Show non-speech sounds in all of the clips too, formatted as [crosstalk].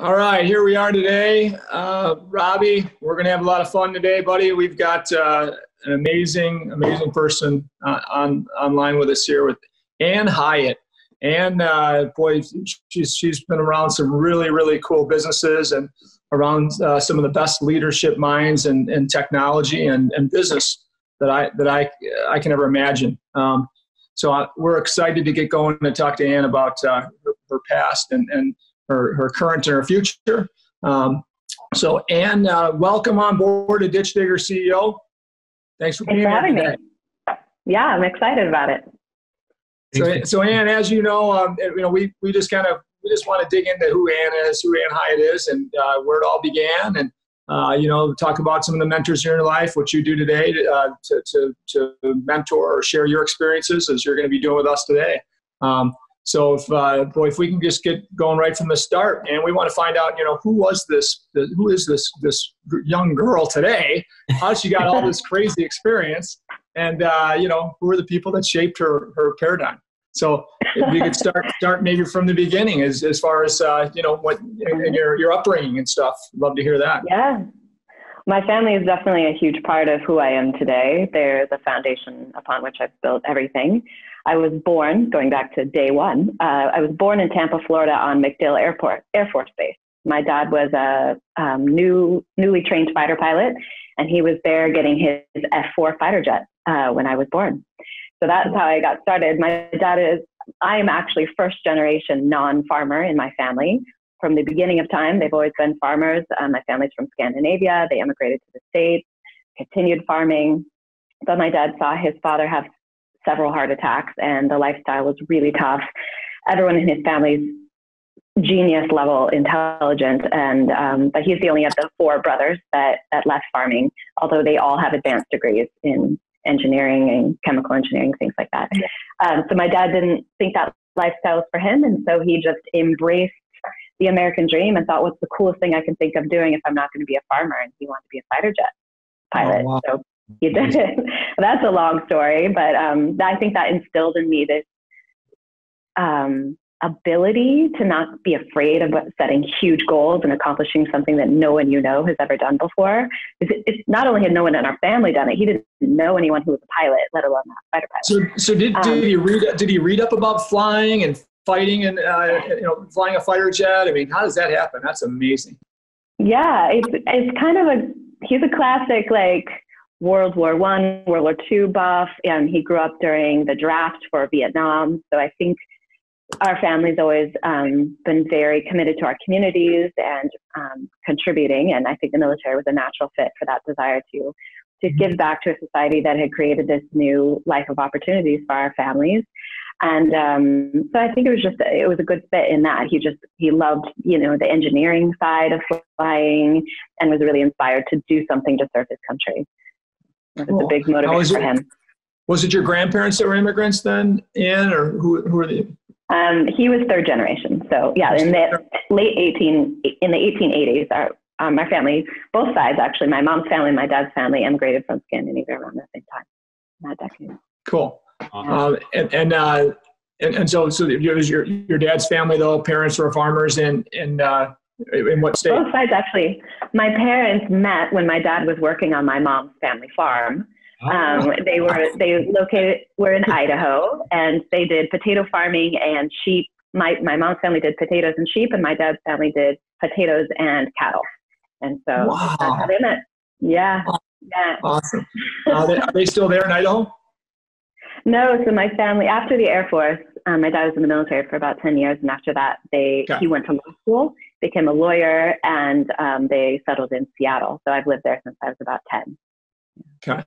All right, here we are today. Uh, Robbie, we're going to have a lot of fun today, buddy. We've got uh, an amazing, amazing person uh, on online with us here with Ann Hiatt. Ann, uh, boy, she's, she's been around some really, really cool businesses and around uh, some of the best leadership minds and, and technology and, and business that I, that I, I can ever imagine. Um, so I, we're excited to get going and talk to Ann about uh, her, her, past and, and her, her current and her future. Um, so Ann, uh, welcome on board to Ditch Digger CEO. Thanks for Thanks being for having here. me. Yeah, I'm excited about it. So, so Ann, as you know, um, you know, we, we just kind of, we just want to dig into who Ann is, who Ann Hiatt is, and uh, where it all began, and uh, you know, talk about some of the mentors in your life, what you do today to, uh, to, to, to, mentor or share your experiences, as you're going to be doing with us today. Um, so, if uh, boy, if we can just get going right from the start, and we want to find out, you know, who was this, who is this this young girl today? How she got all this crazy experience, and uh, you know, who are the people that shaped her her paradigm? So if could start start maybe from the beginning as as far as uh, you know what your your upbringing and stuff. Love to hear that. Yeah. My family is definitely a huge part of who I am today. They're the foundation upon which I've built everything. I was born, going back to day one, uh, I was born in Tampa, Florida on MacDill Airport, Air Force Base. My dad was a um, new, newly trained fighter pilot, and he was there getting his F 4 fighter jet uh, when I was born. So that's how I got started. My dad is, I am actually first generation non farmer in my family. From the beginning of time, they've always been farmers. Um, my family's from Scandinavia. They immigrated to the States, continued farming. But my dad saw his father have several heart attacks, and the lifestyle was really tough. Everyone in his family's genius level intelligent, and um, but he's the only of the four brothers that that left farming, although they all have advanced degrees in engineering and chemical engineering, things like that. Um, so my dad didn't think that lifestyle was for him, and so he just embraced the American dream and thought, "What's the coolest thing I can think of doing if I'm not going to be a farmer?" And he wanted to be a fighter jet pilot. Oh, wow. So he did it. [laughs] That's a long story, but um, I think that instilled in me this um, ability to not be afraid of setting huge goals and accomplishing something that no one you know has ever done before. It's, it's not only had no one in our family done it, he didn't know anyone who was a pilot, let alone a fighter pilot. So, so did, um, did he read did he read up about flying and fighting and uh, you know flying a fighter jet? I mean, how does that happen? That's amazing. Yeah, it's it's kind of a he's a classic like World War One, World War Two buff, and he grew up during the draft for Vietnam. So I think our family's always um, been very committed to our communities and um, contributing. And I think the military was a natural fit for that desire to to give back to a society that had created this new life of opportunities for our families. And um, so I think it was just it was a good fit in that he just he loved you know the engineering side of flying and was really inspired to do something to serve his country. It's cool. a big motivator for him. Was it your grandparents that were immigrants then, Ann, or who, who were they? Um, he was third generation. So yeah, in the late 18, in the 1880s, our, um, my family, both sides actually, my mom's family my dad's family immigrated from Scandinavia around the same time, that decade. Cool. Uh-huh. Uh, and, and, uh, and, and, so, so it was your, your dad's family though, parents were farmers and, and, uh, in what state? Both sides, actually. My parents met when my dad was working on my mom's family farm. Oh. Um, they were they located were in Idaho, and they did potato farming and sheep. My my mom's family did potatoes and sheep, and my dad's family did potatoes and cattle. And so wow. that's how they met. Yeah, yeah. Awesome. Are they, are they still there in Idaho? No, so my family after the Air Force, um, my dad was in the military for about ten years, and after that, they okay. he went to law school, became a lawyer, and um, they settled in Seattle. So I've lived there since I was about ten. Okay,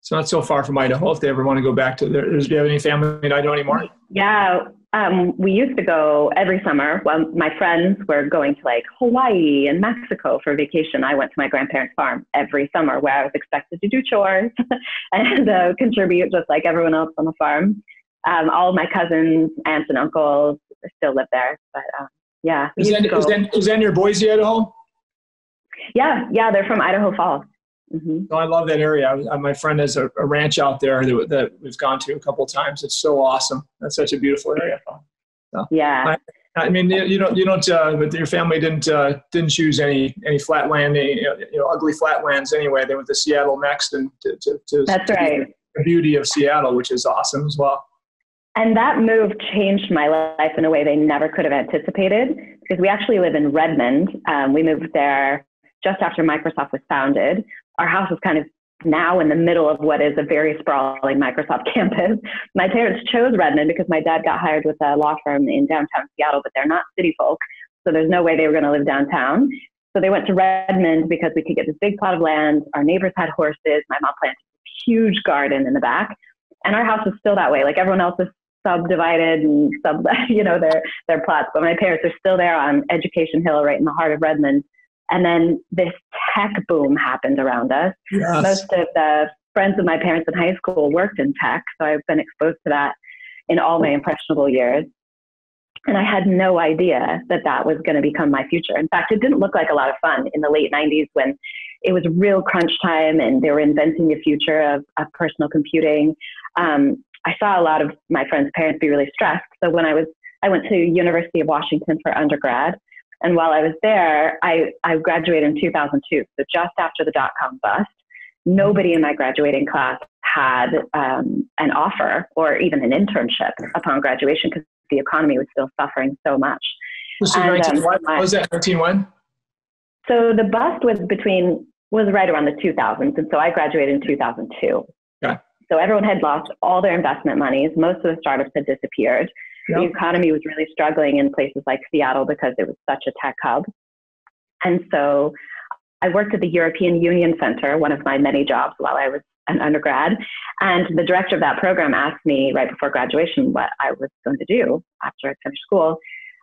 it's not so far from Idaho. If they ever want to go back to there, do you have any family in Idaho anymore? Yeah, um, we used to go every summer. Well, my friends were going to like Hawaii and Mexico for vacation. I went to my grandparents' farm every summer, where I was expected to do chores [laughs] and uh, contribute just like everyone else on the farm um, all of my cousins, aunts, and uncles still live there. But uh, yeah, is that, is, that, is that near Boise, Idaho? Yeah, yeah, they're from Idaho Falls. Mm-hmm. Oh, I love that area. I, my friend has a, a ranch out there that, that, we've gone to a couple times. It's so awesome. That's such a beautiful area. So, yeah. My, I mean, you don't, you don't, uh, but your family didn't, uh, didn't choose any, any flat land, any, you know, ugly flatlands anyway. They went to Seattle next and to, to, to That's right. the beauty of Seattle, which is awesome as well. And that move changed my life in a way they never could have anticipated because we actually live in Redmond. Um, we moved there just after Microsoft was founded. Our house is kind of now in the middle of what is a very sprawling Microsoft [laughs] campus. My parents chose Redmond because my dad got hired with a law firm in downtown Seattle, but they're not city folk. So there's no way they were going to live downtown. So they went to Redmond because we could get this big plot of land. Our neighbors had horses. My mom planted a huge garden in the back. And our house is still that way. Like everyone else is subdivided and sub, [laughs] you know, their, their plots. But my parents are still there on Education Hill, right in the heart of Redmond. And then this tech boom happened around us. Yes. Most of the friends of my parents in high school worked in tech, so I've been exposed to that in all my impressionable years. And I had no idea that that was going to become my future. In fact, it didn't look like a lot of fun in the late 90s when it was real crunch time and they were inventing the future of, of personal computing. Um, I saw a lot of my friends' parents be really stressed. So when I was, I went to University of Washington for undergrad, and while I was there, I, I graduated in 2002, so just after the dot com bust. Nobody in my graduating class had um, an offer or even an internship upon graduation because the economy was still suffering so much. So and, 19, um, what was that, 19 So the bust was between, was right around the 2000s. And so I graduated in 2002. So everyone had lost all their investment monies. Most of the startups had disappeared. Yep. The economy was really struggling in places like Seattle because it was such a tech hub. And so I worked at the European Union Center, one of my many jobs while I was an undergrad. And the director of that program asked me right before graduation what I was going to do after I finished school,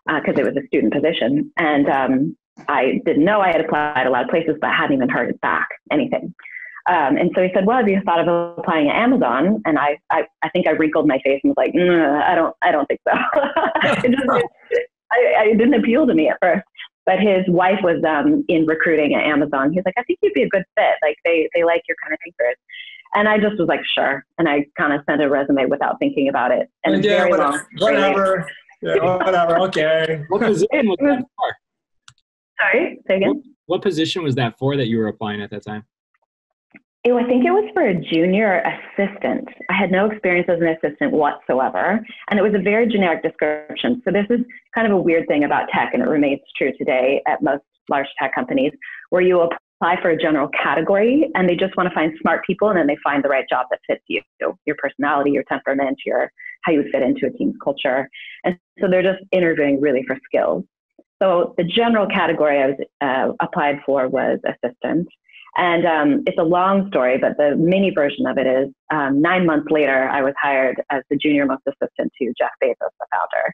because uh, it was a student position. And um, I didn't know I had applied a lot of places, but hadn't even heard back anything. Um, and so he said, "Well, have you thought of applying at Amazon?" And I, I, I think I wrinkled my face and was like, mm, "I don't, I don't think so." [laughs] it, just, it, I, it didn't appeal to me at first. But his wife was um, in recruiting at Amazon. He's like, "I think you'd be a good fit. Like they, they like your kind of thinkers." And I just was like, "Sure." And I kind of sent a resume without thinking about it. And yeah, very whatever, long. Whatever. yeah, whatever. Okay. What [laughs] position was that for? Sorry, say again. What, what position was that for that you were applying at that time? I think it was for a junior assistant. I had no experience as an assistant whatsoever. And it was a very generic description. So this is kind of a weird thing about tech, and it remains true today at most large tech companies, where you apply for a general category and they just want to find smart people and then they find the right job that fits you, your personality, your temperament, your how you fit into a team's culture. And so they're just interviewing really for skills. So the general category I was uh, applied for was assistant. And um, it's a long story, but the mini version of it is um, nine months later, I was hired as the junior most assistant to Jeff Bezos, the founder.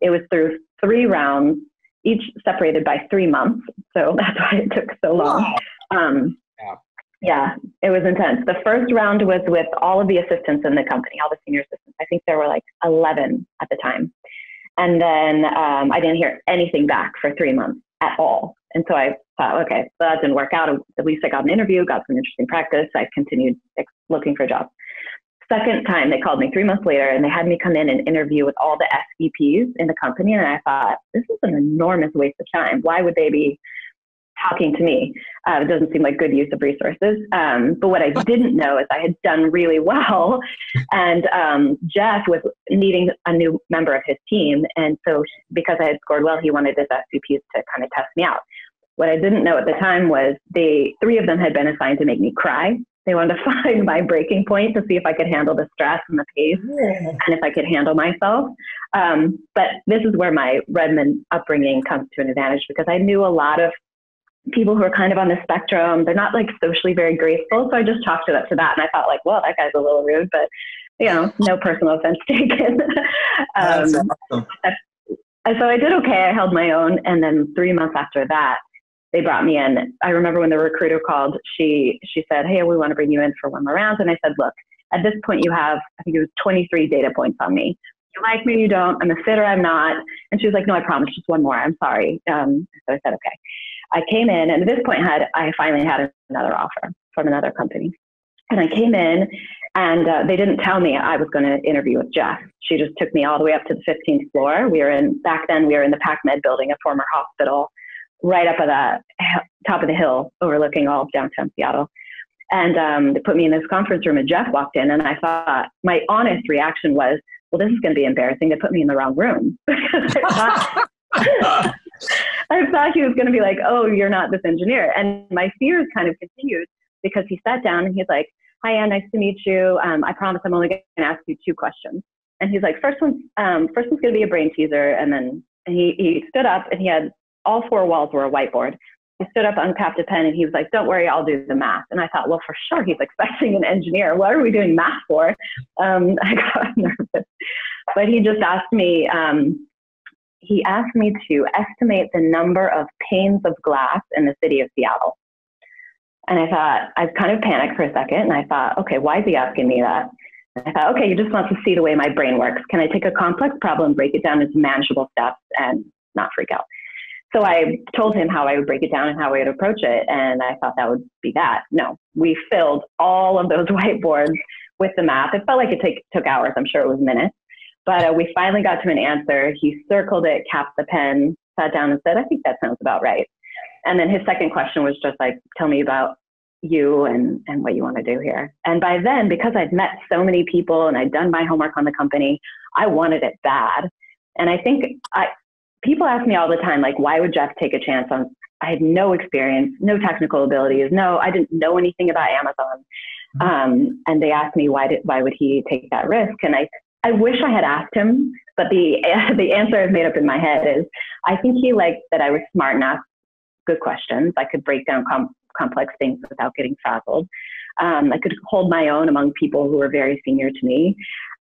It was through three rounds, each separated by three months. So [laughs] that's why it took so long. Um, yeah. yeah, it was intense. The first round was with all of the assistants in the company, all the senior assistants. I think there were like 11 at the time. And then um, I didn't hear anything back for three months at all. And so I thought, okay, so that didn't work out. At least I got an interview, got some interesting practice. I continued looking for a job. Second time, they called me three months later and they had me come in and interview with all the SVPs in the company. And I thought, this is an enormous waste of time. Why would they be talking to me? Uh, it doesn't seem like good use of resources. Um, but what I didn't know is I had done really well. [laughs] And um, Jeff was needing a new member of his team. And so, because I had scored well, he wanted his SVPs to kind of test me out. What I didn't know at the time was they, three of them had been assigned to make me cry. They wanted to [laughs] find my breaking point to see if I could handle the stress and the pace yeah. and if I could handle myself. Um, but this is where my Redmond upbringing comes to an advantage because I knew a lot of people who are kind of on the spectrum. They're not like socially very graceful. So I just chalked it up to that. And I thought like, well, that guy's a little rude, but you know, no personal offense [laughs] taken. um, awesome. So I did okay. I held my own. And then three months after that, they brought me in. I remember when the recruiter called, she she said, "Hey, we want to bring you in for one more round." And I said, "Look, at this point, you have I think it was 23 data points on me. You like me, you don't. I'm a fitter, or I'm not." And she was like, "No, I promise, just one more. I'm sorry." Um, so I said, "Okay." I came in, and at this point, had I finally had another offer from another company. And I came in and uh, they didn't tell me I was going to interview with Jeff. She just took me all the way up to the 15th floor. We were in, back then, we were in the PacMed building, a former hospital, right up at the top of the hill overlooking all of downtown Seattle. And um, they put me in this conference room, and Jeff walked in, and I thought, my honest reaction was, well, this is going to be embarrassing. They put me in the wrong room. [laughs] I, thought, [laughs] I thought he was going to be like, oh, you're not this engineer. And my fears kind of continued because he sat down and he's like, hi, Ann, nice to meet you. Um, I promise I'm only going to ask you two questions. And he's like, first one's, um, first one's going to be a brain teaser. And then he, he stood up and he had all four walls were a whiteboard. He stood up, uncapped a pen, and he was like, don't worry, I'll do the math. And I thought, well, for sure, he's expecting an engineer. What are we doing math for? Um, [laughs] I got nervous. But he just asked me, um, he asked me to estimate the number of panes of glass in the city of Seattle. And I thought, I kind of panicked for a second and I thought, okay, why is he asking me that? And I thought, okay, he just wants to see the way my brain works. Can I take a complex problem, break it down into manageable steps, and not freak out? So I told him how I would break it down and how I would approach it. And I thought that would be that. No, we filled all of those [laughs] whiteboards with the math. It felt like it take, took hours. I'm sure it was minutes. But uh, we finally got to an answer. He circled it, capped the pen, sat down and said, I think that sounds about right. And then his second question was just like, tell me about you and, and what you want to do here. And by then, because I'd met so many people and I'd done my homework on the company, I wanted it bad. And I think I, people ask me all the time, like, why would Jeff take a chance on? I had no experience, no technical abilities, no, I didn't know anything about Amazon. Mm-hmm. Um, and they asked me why did why would he take that risk? And I I wish I had asked him, but the [laughs] the answer I've made up in my head is I think he liked that I was smart enough good questions. I could break down com- complex things without getting frazzled. Um, I could hold my own among people who were very senior to me.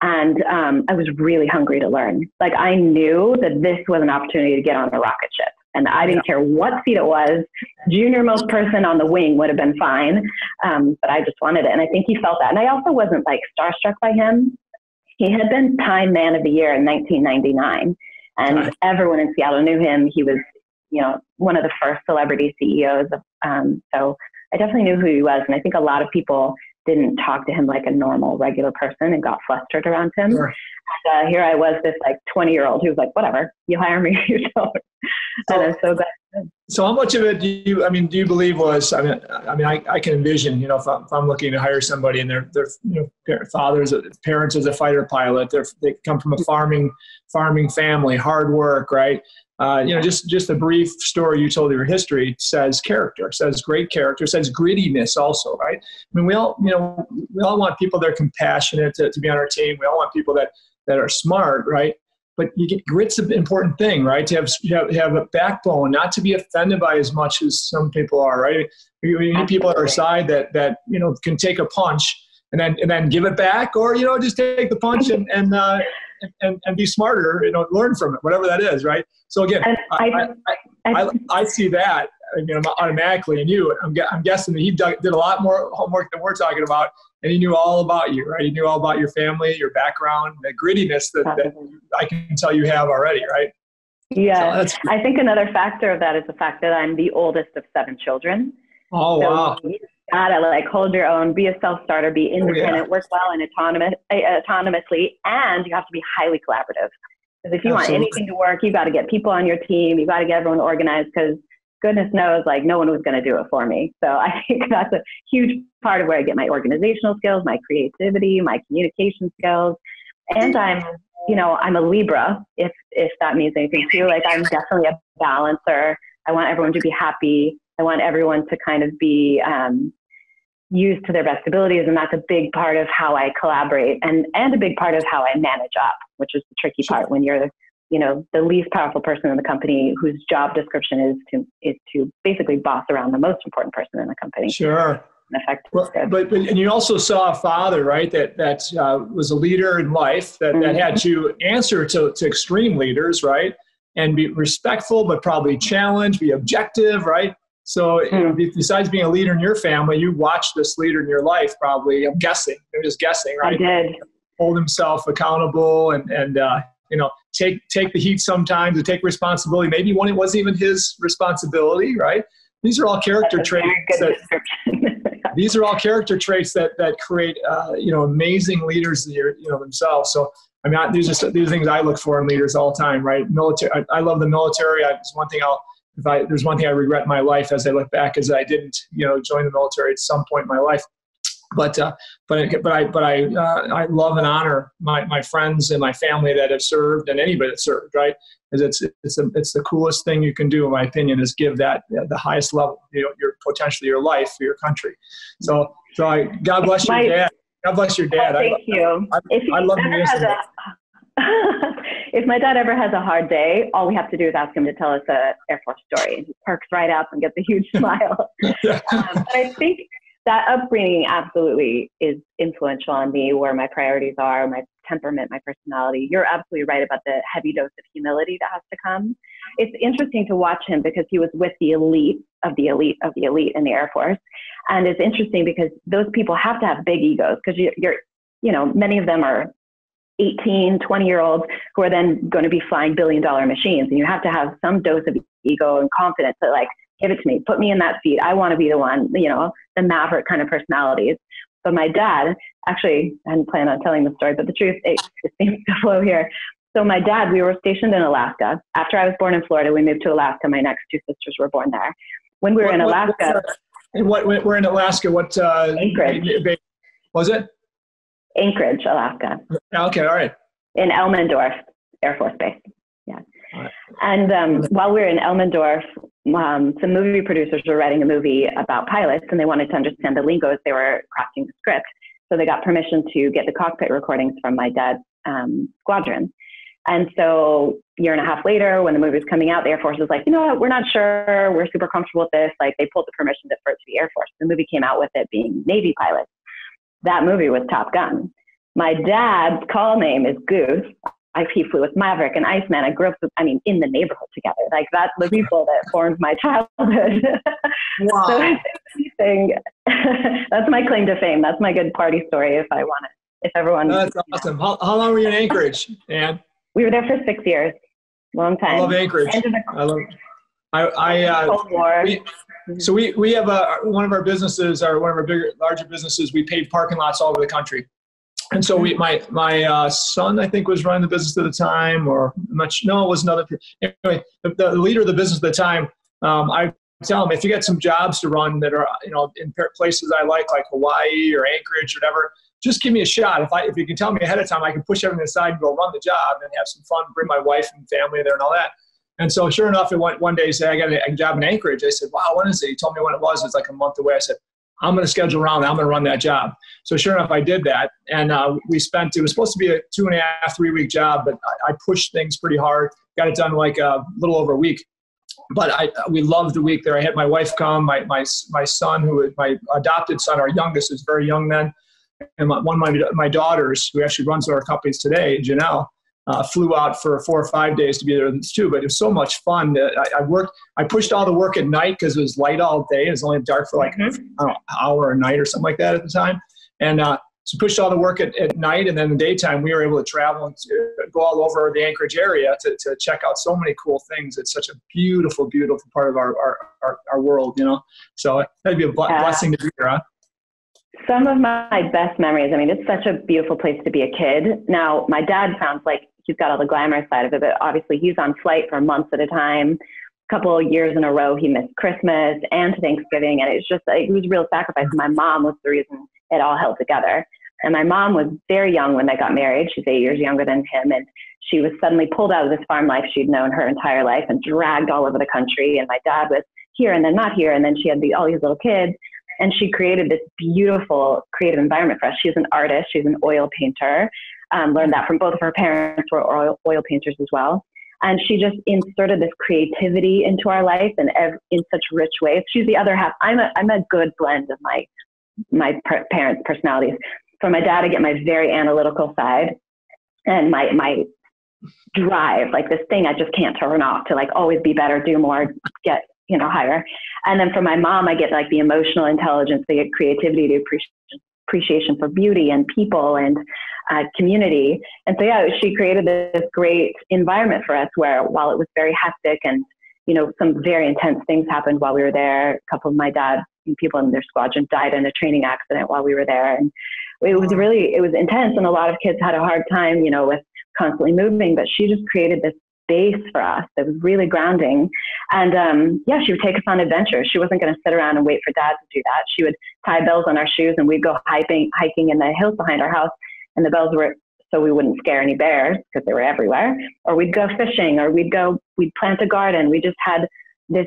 And um, I was really hungry to learn. Like I knew that this was an opportunity to get on a rocket ship. And I didn't care what seat it was. Junior most person on the wing would have been fine. Um, but I just wanted it. And I think he felt that. And I also wasn't like starstruck by him. He had been Time Man of the Year in 1999. And everyone in Seattle knew him. He was you know, one of the first celebrity CEOs. Um, so I definitely knew who he was. And I think a lot of people didn't talk to him like a normal, regular person and got flustered around him. Sure. And, uh, here I was, this like 20 year old who was like, whatever, you hire me, [laughs] you don't. So, and I'm so glad. So how much of it do you, I mean, do you believe was, I mean, I mean, I, I can envision, you know, if I'm, if I'm looking to hire somebody and their, their, you know, fathers, parents as a fighter pilot, they're, they come from a farming, farming family, hard work, right? Uh, you know, just just a brief story you told of your history says character, says great character, says grittiness also, right? I mean, we all, you know, we all want people that are compassionate to, to be on our team. We all want people that that are smart, right? But you get grit's an important thing, right? To have, have have a backbone, not to be offended by as much as some people are, right? We, we need people at our side that that you know can take a punch and then and then give it back, or you know just take the punch and and uh, and, and be smarter, you know, learn from it, whatever that is, right? So again, I, I, I, I, see that you know, automatically in you. I'm, I'm guessing that he did a lot more homework than we're talking about, and he knew all about you, right? He knew all about your family, your background, the grittiness that, that I can tell you have already, right? Yeah, so I think another factor of that is the fact that I'm the oldest of seven children. Oh so wow! Gotta like hold your own, be a self starter, be independent, oh, yeah. work well and autonomous, uh, autonomously, and you have to be highly collaborative. Because if you Absolutely. want anything to work, you got to get people on your team. You got to get everyone organized. Because goodness knows, like no one was going to do it for me. So [laughs] I think that's a huge part of where I get my organizational skills, my creativity, my communication skills, and I'm, you know, I'm a Libra. If if that means anything to you, like I'm definitely a balancer. I want everyone to be happy. I want everyone to kind of be um, used to their best abilities, and that's a big part of how I collaborate, and and a big part of how I manage up, which is the tricky part when you're you know the least powerful person in the company whose job description is to is to basically boss around the most important person in the company. Sure. Well, but, but and you also saw a father, right? That that uh, was a leader in life that, mm-hmm. that had to answer to, to extreme leaders, right? And be respectful, but probably challenge, be objective, right? So, you know, hmm. besides being a leader in your family, you watched this leader in your life, probably. I'm guessing. I'm just guessing, right? I did. Hold himself accountable and and uh, you know take take the heat sometimes and take responsibility. Maybe when it wasn't even his responsibility, right? These are all character traits. that, [laughs] these are all character traits that that create uh, you know amazing leaders you know themselves. So I mean, I, these are these are things I look for in leaders all the time, right? Military. I, I love the military. I, it's one thing I'll. If I there's one thing I regret in my life as I look back is I didn't you know join the military at some point in my life. But uh, but but I but I uh, I love and honor my, my friends and my family that have served and anybody that served right? Is it's it's a, it's the coolest thing you can do in my opinion is give that uh, the highest level you know your potentially your life for your country. So so I God bless your my, dad. God bless your dad. Thank I, you. I, if I love a, [laughs] if my dad ever has a hard day, all we have to do is ask him to tell us a Air Force story, and he perks right up and gets a huge [laughs] smile. [laughs] um, but I think that upbringing absolutely is influential on me, where my priorities are, my temperament, my personality. You're absolutely right about the heavy dose of humility that has to come. It's interesting to watch him because he was with the elite of the elite of the elite in the Air Force. And it's interesting because those people have to have big egos because you're, you're, you know, many of them are 18, 20 year olds who are then going to be flying billion dollar machines. And you have to have some dose of ego and confidence that like, give it to me, put me in that seat. I want to be the one, you know, the maverick kind of personalities. But my dad, actually, I hadn't planned on telling the story, but the truth, it, it seems to flow here. So my dad, we were stationed in Alaska. After I was born in Florida, we moved to Alaska. My next two sisters were born there. When we were what, in Alaska, what, what, we're in Alaska. What uh, Anchorage was it? Anchorage, Alaska. Okay, all right. In Elmendorf Air Force Base. Yeah. Right. And um, while we were in Elmendorf, um, some movie producers were writing a movie about pilots and they wanted to understand the lingo as they were crafting the script. So they got permission to get the cockpit recordings from my dad's um, squadron. And so year and a half later, when the movie was coming out, the Air Force was like, you know what, we're not sure. We're super comfortable with this. Like they pulled the permission for it to be Air Force. The movie came out with it being Navy pilots. That movie was Top Gun. My dad's call name is Goose. I, he flew with Maverick and Iceman. I grew up, with, I mean, in the neighborhood together. Like that's the people that formed my childhood. [laughs] Wow. so anything, [laughs] that's my claim to fame. That's my good party story if I want it. If everyone. That's awesome. How, how long were you in Anchorage, Ann? We were there for six years. Long time. I love Anchorage. I love. I, I uh, We, so we, we have a, one of our businesses, or one of our bigger, larger businesses. We paved parking lots all over the country and so we, my my uh, son, I think, was running the business at the time, or much. No, it was another. Anyway, the, the, leader of the business at the time, um, I tell him if you get some jobs to run that are you know in places I like, like Hawaii or Anchorage or whatever, just give me a shot. If I if you can tell me ahead of time, I can push everything aside and go run the job and have some fun, bring my wife and family there and all that. And so, sure enough, it went one day. Say I got a, job in Anchorage. I said, "Wow, when is it?" He told me when it was. It's like a month away. I said, I'm going to schedule around. I'm going to run that job. So sure enough, I did that, and uh, we spent. It was supposed to be a two and a half, three week job, but I, I pushed things pretty hard. Got it done like a little over a week. But I, we loved the week there. I had my wife come, my my my son, who my adopted son, our youngest, is very young then, and my, one of my my daughters, who actually runs our companies today, Janelle uh, flew out for four or five days to be there too. But it was so much fun. I, I worked. I pushed all the work at night because it was light all day. It was only dark for like mm-hmm. know, an hour a night or something like that at the time. And uh, so pushed all the work at, at night, and then in the daytime we were able to travel and to go all over the Anchorage area to, to check out so many cool things. It's such a beautiful, beautiful part of our our, our, our world, you know. So that'd be a blessing to be here. Huh? Some of my best memories. I mean, it's such a beautiful place to be a kid. Now, my dad sounds like he's got all the glamorous side of it, but obviously he's on flight for months at a time. A couple of years in a row, he missed Christmas and Thanksgiving, and it's just it was a real sacrifice. My mom was the reason it all held together. And my mom was very young when they got married. She's eight years younger than him, and she was suddenly pulled out of this farm life she'd known her entire life and dragged all over the country. And my dad was here and then not here, and then she had the, all these little kids. And she created this beautiful creative environment for us. She's an artist. She's an oil painter um, learned that from both of her parents were oil, oil painters as well. And she just inserted this creativity into our life and in, in such rich ways. She's the other half. I'm a, I'm a good blend of my, my per- parents' personalities. From my dad, I get my very analytical side and my, my drive, like this thing I just can't turn off to like always be better, do more, get, you know, higher. And then from my mom, I get like the emotional intelligence, the creativity, the appreciation for beauty and people and uh, community. And so, yeah, she created this great environment for us where while it was very hectic and you know, some very intense things happened while we were there. A couple of my dad's people in their squadron died in a training accident while we were there, and it was really it was intense. And a lot of kids had a hard time, you know, with constantly moving. But she just created this base for us that was really grounding. And um, yeah, she would take us on adventures. She wasn't going to sit around and wait for dad to do that. She would tie bells on our shoes, and we'd go hiking hiking in the hills behind our house. And the bells were so we wouldn't scare any bears because they were everywhere. Or we'd go fishing, or we'd go, we'd plant a garden. We just had this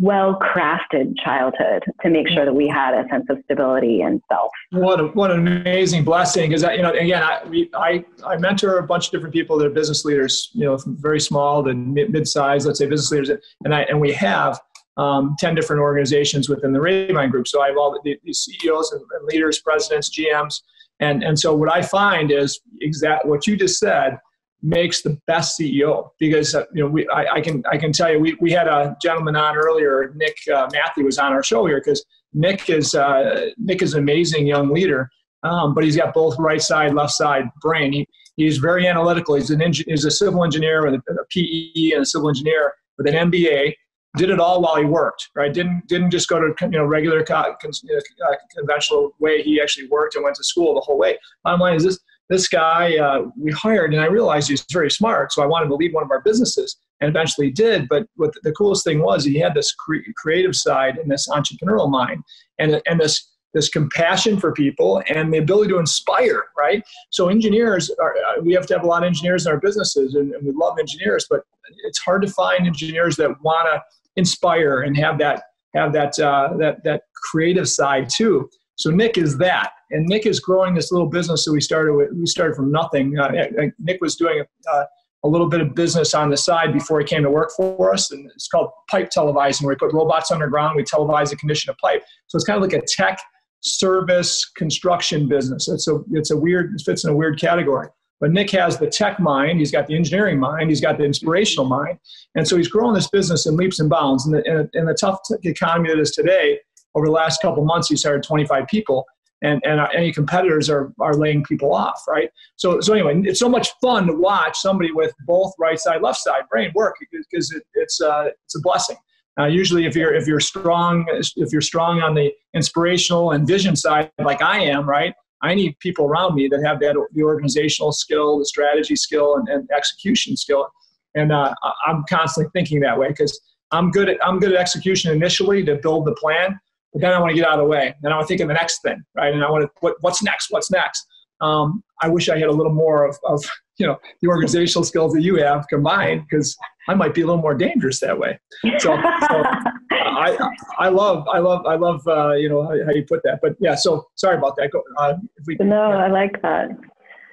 well crafted childhood to make sure that we had a sense of stability and self. What, a, what an amazing blessing. Because, you know, again, I, we, I, I mentor a bunch of different people that are business leaders, you know, from very small to mid sized, let's say business leaders. And, I, and we have um, 10 different organizations within the Ravine Group. So I have all the, the CEOs and leaders, presidents, GMs, and, and so what I find is exact what you just said makes the best CEO because uh, you know we I, I, can I can tell you we, we had a gentleman on earlier Nick uh, Matthew was on our show here because Nick is uh, Nick is an amazing young leader um, but he's got both right side left side brain. He, he's very analytical. He's an engin- he's a civil engineer with a, a PE and a civil engineer with an MBA did it all while he worked, right? Didn't didn't just go to you know regular co- con- uh, conventional way. He actually worked and went to school the whole way. Bottom line is this: this guy uh, we hired, and I realized he was very smart, so I wanted to lead one of our businesses, and eventually did. But what the coolest thing was, he had this cre- creative side and this entrepreneurial mind, and and this this compassion for people and the ability to inspire, right? So engineers, are, uh, we have to have a lot of engineers in our businesses, and, and we love engineers, but it's hard to find engineers that want to inspire and have that have that uh, that that creative side too. So Nick is that, and Nick is growing this little business that we started with. We started from nothing. Uh, Nick was doing a, uh, a little bit of business on the side before he came to work for us, and it's called pipe televising, where we put robots underground. We televise the condition of pipe. So it's kind of like a tech service construction business. It's a it's a weird it fits in a weird category. But Nick has the tech mind, he's got the engineering mind, he's got the inspirational mind. And so he's growing this business in leaps and bounds. In the, in, in the tough economy that is today, over the last couple months, he's hired 25 people. And, and any competitors are, are laying people off, right? So, so anyway, it's so much fun to watch somebody with both right side, left side brain work because it, it's, uh, it's a blessing. Uh, usually, if you're if you're strong if you're strong on the inspirational and vision side, like I am, right? I need people around me that have that the organizational skill, the strategy skill, and, and execution skill. And uh, I'm constantly thinking that way because I'm good at I'm good at execution initially to build the plan, but then I want to get out of the way. Then I want to think of the next thing, right? And I want to what, what's next? What's next? Um, I wish I had a little more of, of you know the organizational skills that you have combined because I might be a little more dangerous that way. So, so [laughs] I, I love I love I love uh, you know how, how, you put that. But yeah, so sorry about that. Go, uh, if we, no, yeah. I like that.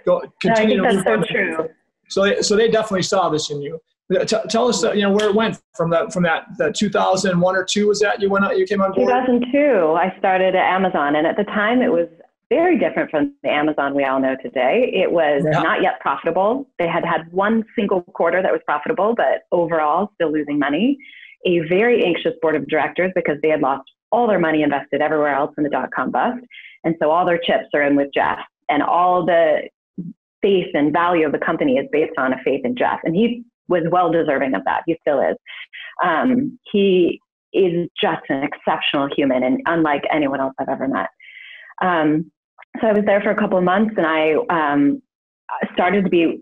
Go continue. No, I think that's so true. So they, so they definitely saw this in you. T- tell us, uh, you know, where it went from that from that that 2001 or two was that you went out you came on board. 2002, I started at Amazon, and at the time it was very different from the Amazon we all know today. It was yeah. not yet profitable. They had had one single quarter that was profitable, but overall still losing money. A very anxious board of directors because they had lost all their money invested everywhere else in the dot com bust. And so all their chips are in with Jeff. And all the faith and value of the company is based on a faith in Jeff. And he was well deserving of that. He still is. Um, he is just an exceptional human and unlike anyone else I've ever met. Um, so I was there for a couple of months and I um, started to be,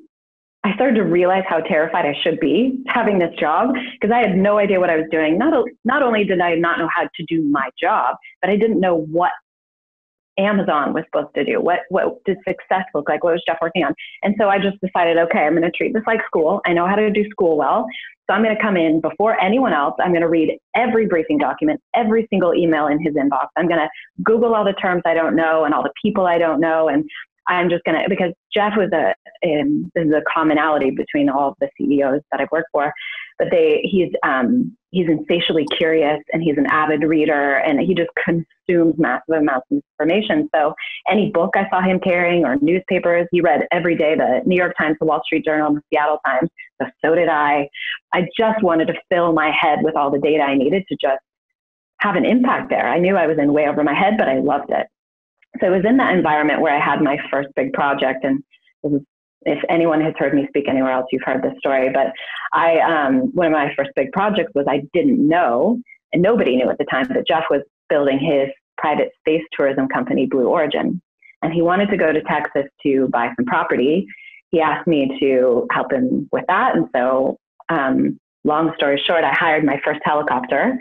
I started to realize how terrified I should be having this job because I had no idea what I was doing. Not, not only did I not know how to do my job, but I didn't know what Amazon was supposed to do. What what did success look like? What was Jeff working on? And so I just decided, okay, I'm going to treat this like school. I know how to do school well. So I'm going to come in before anyone else. I'm going to read every briefing document, every single email in his inbox. I'm going to Google all the terms I don't know and all the people I don't know. And I'm just going to, because Jeff was a, um, this is a commonality between all of the CEOs that I've worked for, but they, he's, um, he's insatiably curious and he's an avid reader and he just consumes massive amounts of information. So any book I saw him carrying or newspapers, he read every day, the New York Times, the Wall Street Journal, the Seattle Times. So, so did I. I just wanted to fill my head with all the data I needed to just have an impact there. I knew I was in way over my head, but I loved it. So it was in that environment where I had my first big project and if anyone has heard me speak anywhere else, you've heard this story. But I, um, one of my first big projects was I didn't know, and nobody knew at the time that Jeff was building his private space tourism company, Blue Origin, and he wanted to go to Texas to buy some property. He asked me to help him with that, and so um, long story short, I hired my first helicopter.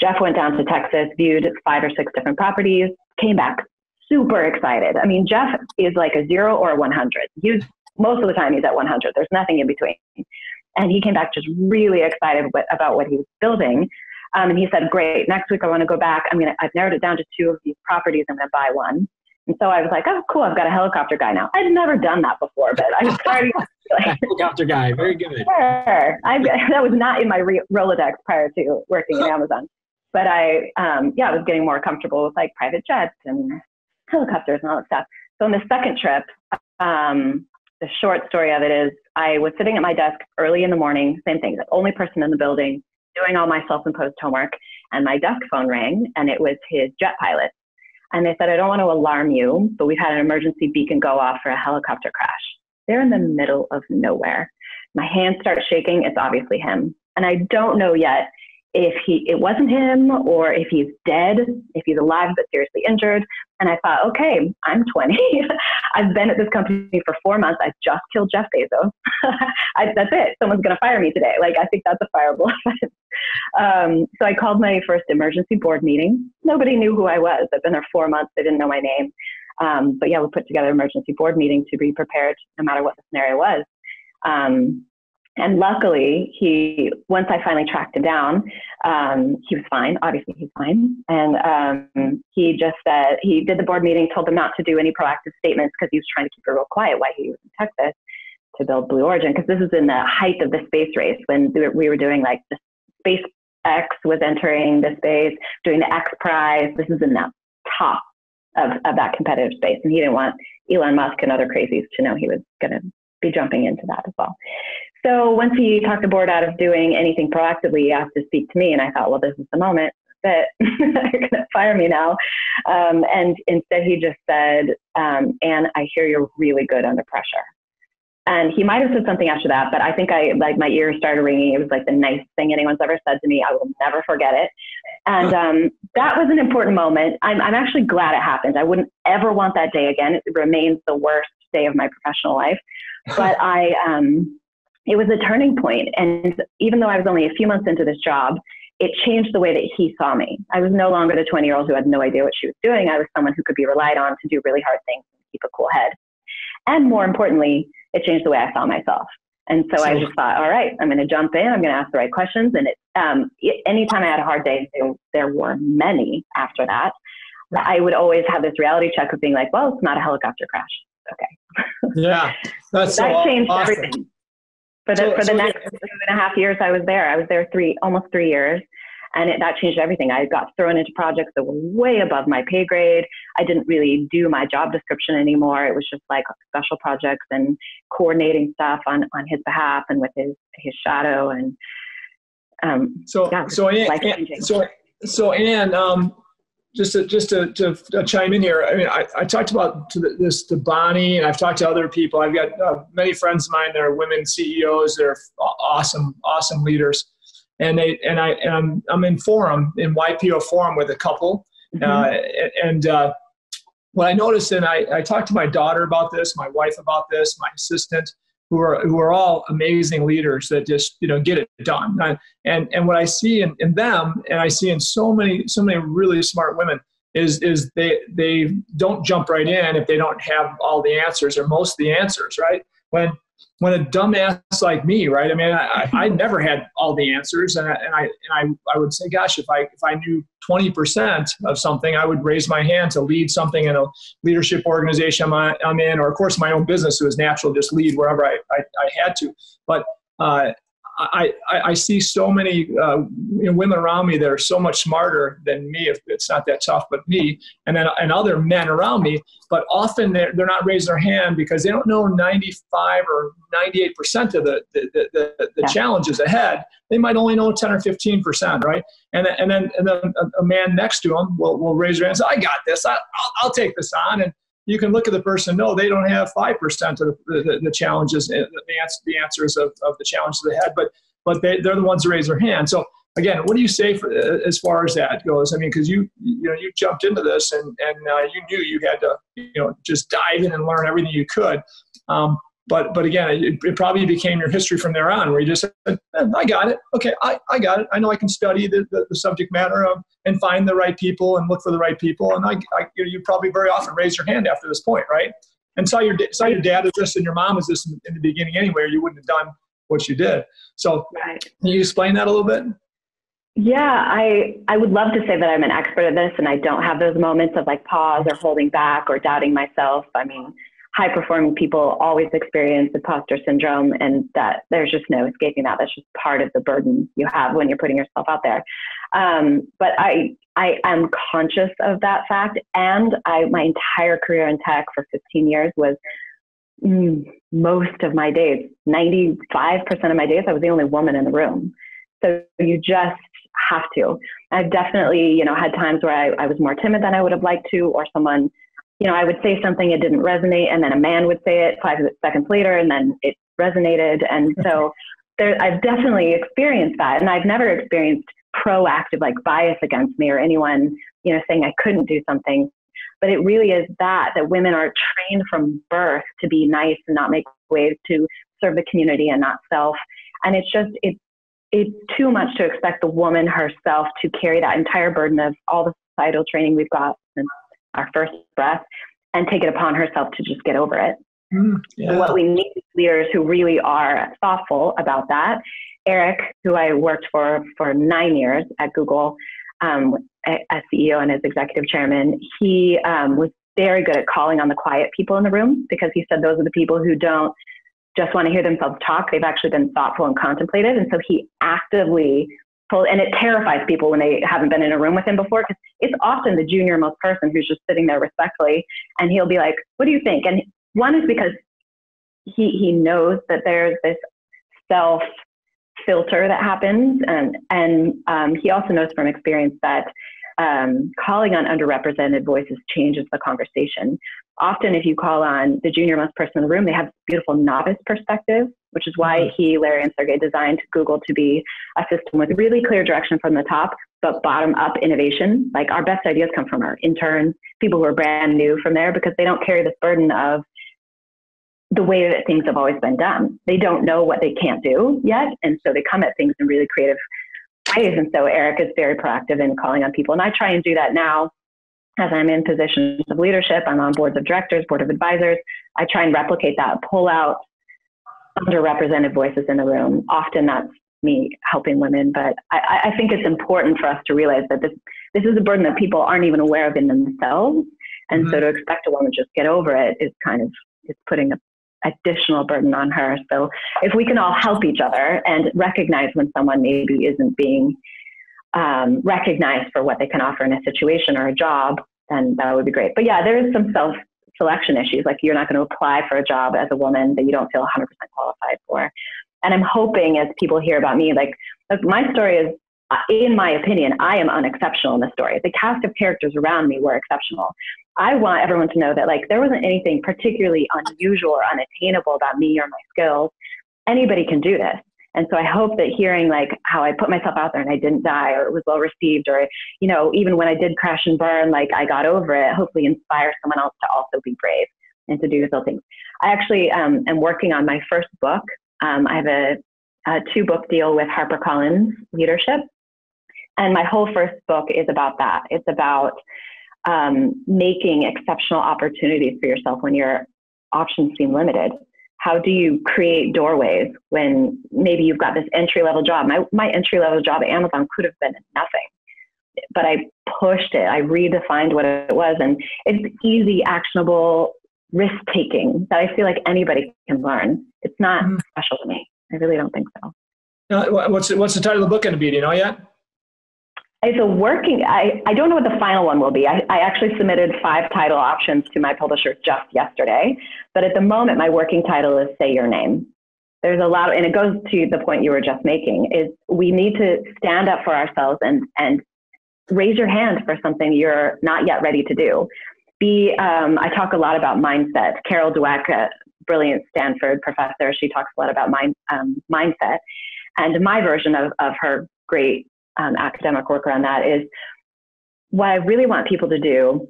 Jeff went down to Texas, viewed five or six different properties, came back super excited. I mean, Jeff is like a zero or a 100. He's most of the time he's at 100. There's nothing in between. And he came back just really excited about what he was building. Um, and he said, "Great, next week I want to go back. I'm gonna. I've narrowed it down to two of these properties. I'm gonna buy one." And so I was like, "Oh, cool! I've got a helicopter guy now. I'd never done that before, but I was starting." [laughs] like, helicopter guy, very good. Sure, I, that was not in my re- Rolodex prior to working at [laughs] Amazon, but I, um, yeah, I was getting more comfortable with like private jets and helicopters and all that stuff. So on the second trip, um, the short story of it is I was sitting at my desk early in the morning, same thing, the only person in the building doing all my self imposed homework, and my desk phone rang, and it was his jet pilot. And they said, I don't want to alarm you, but we've had an emergency beacon go off for a helicopter crash. They're in the middle of nowhere. My hands start shaking. It's obviously him. And I don't know yet if he it wasn't him or if he's dead, if he's alive but seriously injured. And I thought, okay, I'm 20. [laughs] I've been at this company for four months. I just killed Jeff Bezos. [laughs] I, that's it. Someone's going to fire me today. Like I think that's a fireable offense. [laughs] Um, so I called my first emergency board meeting. Nobody knew who I was. I've been there four months. They didn't know my name. Um, but yeah, we put together an emergency board meeting to be prepared no matter what the scenario was. Um, and luckily, he once I finally tracked him down, um, he was fine. Obviously, he's fine. And um, he just said he did the board meeting, told them not to do any proactive statements because he was trying to keep it real quiet while he was in Texas to build Blue Origin. Because this was in the height of the space race when we were doing like the Space X was entering the space, doing the X Prize. This is in the top of, of that competitive space, and he didn't want Elon Musk and other crazies to know he was going to be jumping into that as well. So once he talked the board out of doing anything proactively, he asked to speak to me, and I thought, well, this is the moment that [laughs] they're going to fire me now. Um, and instead, he just said, um, "Ann, I hear you're really good under pressure." And he might have said something after that, but I think I like my ears started ringing. It was like the nicest thing anyone's ever said to me. I will never forget it. And um, that was an important moment. I'm, I'm actually glad it happened. I wouldn't ever want that day again. It remains the worst day of my professional life. But [laughs] I, um, it was a turning point. And even though I was only a few months into this job, it changed the way that he saw me. I was no longer the 20 year old who had no idea what she was doing. I was someone who could be relied on to do really hard things and keep a cool head. And more importantly, it changed the way I saw myself. And so, so I just thought, all right, I'm going to jump in. I'm going to ask the right questions. And it, um, anytime I had a hard day, there, there were many after that. I would always have this reality check of being like, well, it's not a helicopter crash. Okay. Yeah, [laughs] that's that so changed awesome. everything. For the, so, for the so next two and a half years I was there, I was there three, almost three years. And it, that changed everything. I got thrown into projects that were way above my pay grade. I didn't really do my job description anymore. It was just like special projects and coordinating stuff on, on his behalf and with his, his shadow. And um, so, yeah, so, Ann, so, so Ann, um, just to, just to, to, to, chime in here, I mean, I, I talked about to this to Bonnie, and I've talked to other people. I've got uh, many friends of mine that are women CEOs. They're awesome, awesome leaders, and they and I and I'm I'm in forum in YPO forum with a couple, mm-hmm. uh, and uh, what I noticed, and I, I talked to my daughter about this, my wife about this, my assistant, who are who are all amazing leaders that just you know get it done. And and what I see in, in them, and I see in so many so many really smart women, is is they they don't jump right in if they don't have all the answers or most of the answers. Right when when a dumbass like me, right? I mean, I, I never had all the answers, and I, and I and I, I would say, gosh, if I if I knew twenty percent of something, I would raise my hand to lead something in a leadership organization I'm, I'm in, or of course my own business. It was natural, just lead wherever I I, I had to. But uh, I, I, I, see so many uh, you know, women around me that are so much smarter than me, if it's not that tough, but me, and then and other men around me. But often they're, they're not raising their hand because they don't know 95 or 98 percent of the the, the, the, yeah. challenges ahead. They might only know 10 or 15 percent, right? And then, and then and then a, a, man next to them will, will raise their hand and say, "I got this. I, will I'll take this on." And you can look at the person. No, they don't have five percent of the, the, the, challenges, uh, the, the answers of, of the challenges they had, but but they, they're the ones that raise their hand. So again, what do you say for, uh, as far as that goes? I mean, because you you know you jumped into this and and uh, you knew you had to you know just dive in and learn everything you could. Um, but but again, it, it, probably became your history from there on, where you just said, eh, "I got it. Okay, I, I got it. I know I can study the, the, the subject matter of, and find the right people and look for the right people." And I, I you, know, you probably very often raise your hand after this point, right? And saw your saw your dad as this and your mom as this in, in the beginning anyway, or you wouldn't have done what you did. So, right. can you explain that a little bit? Yeah, I I would love to say that I'm an expert at this, and I don't have those moments of like pause or holding back or doubting myself. I mean high performing people always experience imposter syndrome and that there's just no escaping that. That's just part of the burden you have when you're putting yourself out there. Um, but i i am conscious of that fact and i my entire career in tech for 15 years was mm, most of my days. 95% of my days i was the only woman in the room. So you just have to. I've definitely you know had times where I, I was more timid than i would have liked to or someone you know, I would say something, it didn't resonate, and then a man would say it five seconds later, and then it resonated. And mm-hmm. so there, I've definitely experienced that. And I've never experienced proactive, like bias against me or anyone, you know, saying I couldn't do something. But it really is that, that women are trained from birth to be nice and not make waves, to serve the community and not self. And it's just, it's, it's too much to expect the woman herself to carry that entire burden of all the societal training we've got our first breath, and take it upon herself to just get over it. Mm, yeah. what we need is leaders who really are thoughtful about that. Eric, who I worked for for nine years at Google um, as CEO and as executive chairman, he um, was very good at calling on the quiet people in the room because he said those are the people who don't just want to hear themselves talk. They've actually been thoughtful and contemplative. And so he actively and it terrifies people when they haven't been in a room with him before because it's often the junior most person who's just sitting there respectfully and he'll be like what do you think? And one is because he he knows that there's this self filter that happens and and um, he also knows from experience that um, calling on underrepresented voices changes the conversation often if you call on the junior most person in the room they have beautiful novice perspective which is why mm-hmm. he, Larry, and Sergey designed Google to be a system with really clear direction from the top, but bottom up innovation. Like our best ideas come from our interns, people who are brand new from there, because they don't carry this burden of the way that things have always been done. They don't know what they can't do yet. And so they come at things in really creative ways. And so Eric is very proactive in calling on people. And I try and do that now as I'm in positions of leadership. I'm on boards of directors, board of advisors. I try and replicate that, pull out underrepresented voices in the room. Often that's me helping women, but I, I, think it's important for us to realize that this this is a burden that people aren't even aware of in themselves, and mm-hmm. so to expect a woman to just get over it is kind of it's putting a additional burden on her. So if we can all help each other and recognize when someone maybe isn't being um, recognized for what they can offer in a situation or a job, then that would be great. But yeah, there is some self selection issues. Like you're not going to apply for a job as a woman that you don't feel 100% qualified for. And I'm hoping as people hear about me, like, like my story is, uh, in my opinion, I am unexceptional in the story. The cast of characters around me were exceptional. I want everyone to know that like there wasn't anything particularly unusual or unattainable about me or my skills. Anybody can do this. And so I hope that hearing like how I put myself out there and I didn't die or it was well received or, you know, even when I did crash and burn, like I got over it, hopefully inspire someone else to also be brave and to do those things. I actually um, am working on my first book. Um, I have a, a two book deal with HarperCollins Leadership. And my whole first book is about that. It's about um, making exceptional opportunities for yourself when your options seem limited how do you create doorways when maybe you've got this entry level job? My, my entry level job at Amazon could have been nothing, but I pushed it. I redefined what it was, and it's easy, actionable risk taking that I feel like anybody can learn. It's not mm-hmm. special to me. I really don't think so. Uh, what's what's the title of the book going to be? Do you know yet? It's a working, I, I don't know what the final one will be. I, I actually submitted five title options to my publisher just yesterday. But at the moment, my working title is Say Your Name. There's a lot, of, and it goes to the point you were just making, is we need to stand up for ourselves and, and raise your hand for something you're not yet ready to do. be, um, I talk a lot about mindset. Carol Dweck, a brilliant Stanford professor, she talks a lot about mind, um, mindset. And my version of, of her great um, academic work around that is what I really want people to do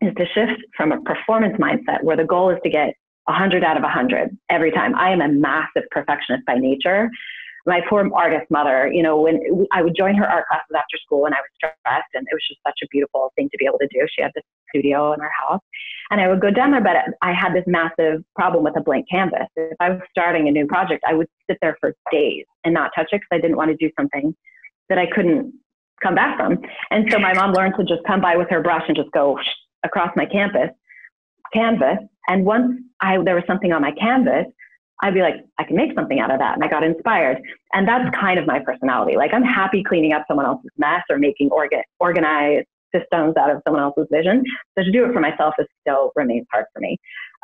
is to shift from a performance mindset where the goal is to get 100 out of 100 every time. I am a massive perfectionist by nature. My poor artist mother, you know, when I would join her art classes after school and I was stressed, and it was just such a beautiful thing to be able to do. She had this studio in her house, and I would go down there, but I had this massive problem with a blank canvas. If I was starting a new project, I would sit there for days and not touch it because I didn't want to do something that I couldn't come back from. And so my mom learned to just come by with her brush and just go across my campus canvas. And once I there was something on my canvas, I'd be like, I can make something out of that. And I got inspired. And that's kind of my personality. Like I'm happy cleaning up someone else's mess or making organ, organized systems out of someone else's vision. So to do it for myself is still remains hard for me.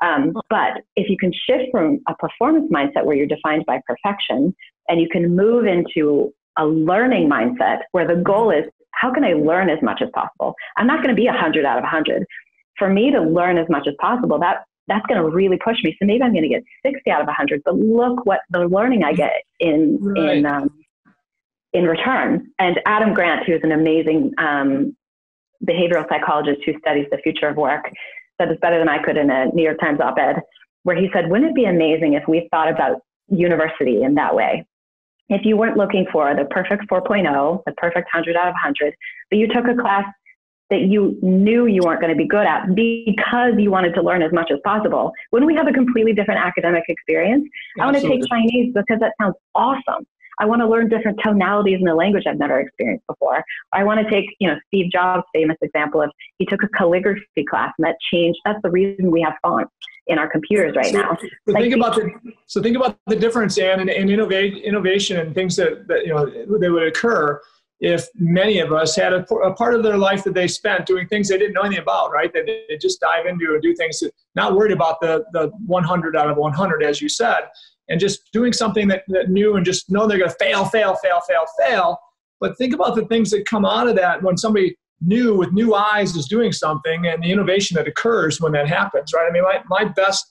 Um, but if you can shift from a performance mindset where you're defined by perfection and you can move into a learning mindset where the goal is how can I learn as much as possible? I'm not going to be 100 out of 100. For me to learn as much as possible, that that's going to really push me. So maybe I'm going to get 60 out of 100, but look what the learning I get in right. in um, in return. And Adam Grant, who's an amazing um, behavioral psychologist who studies the future of work, said this better than I could in a New York Times op-ed, where he said, "Wouldn't it be amazing if we thought about university in that way? If you weren't looking for the perfect 4.0, the perfect 100 out of 100, but you took a class that you knew you weren't going to be good at because you wanted to learn as much as possible, wouldn't we have a completely different academic experience? I want to take Chinese because that sounds awesome. I want to learn different tonalities in a language I've never experienced before. I want to take, you know, Steve Jobs' famous example of he took a calligraphy class and that changed. That's the reason we have fonts in our computers right so, now. So like, think about the so think about the difference, Ann, in, in innovate, innovation and things that, that you know that would occur if many of us had a, a, part of their life that they spent doing things they didn't know anything about, right? That they, they just dive into and do things that not worried about the the 100 out of 100, as you said, and just doing something that, that new and just know they're going to fail, fail, fail, fail, fail. But think about the things that come out of that when somebody new with new eyes is doing something and the innovation that occurs when that happens, right? I mean, my, my best,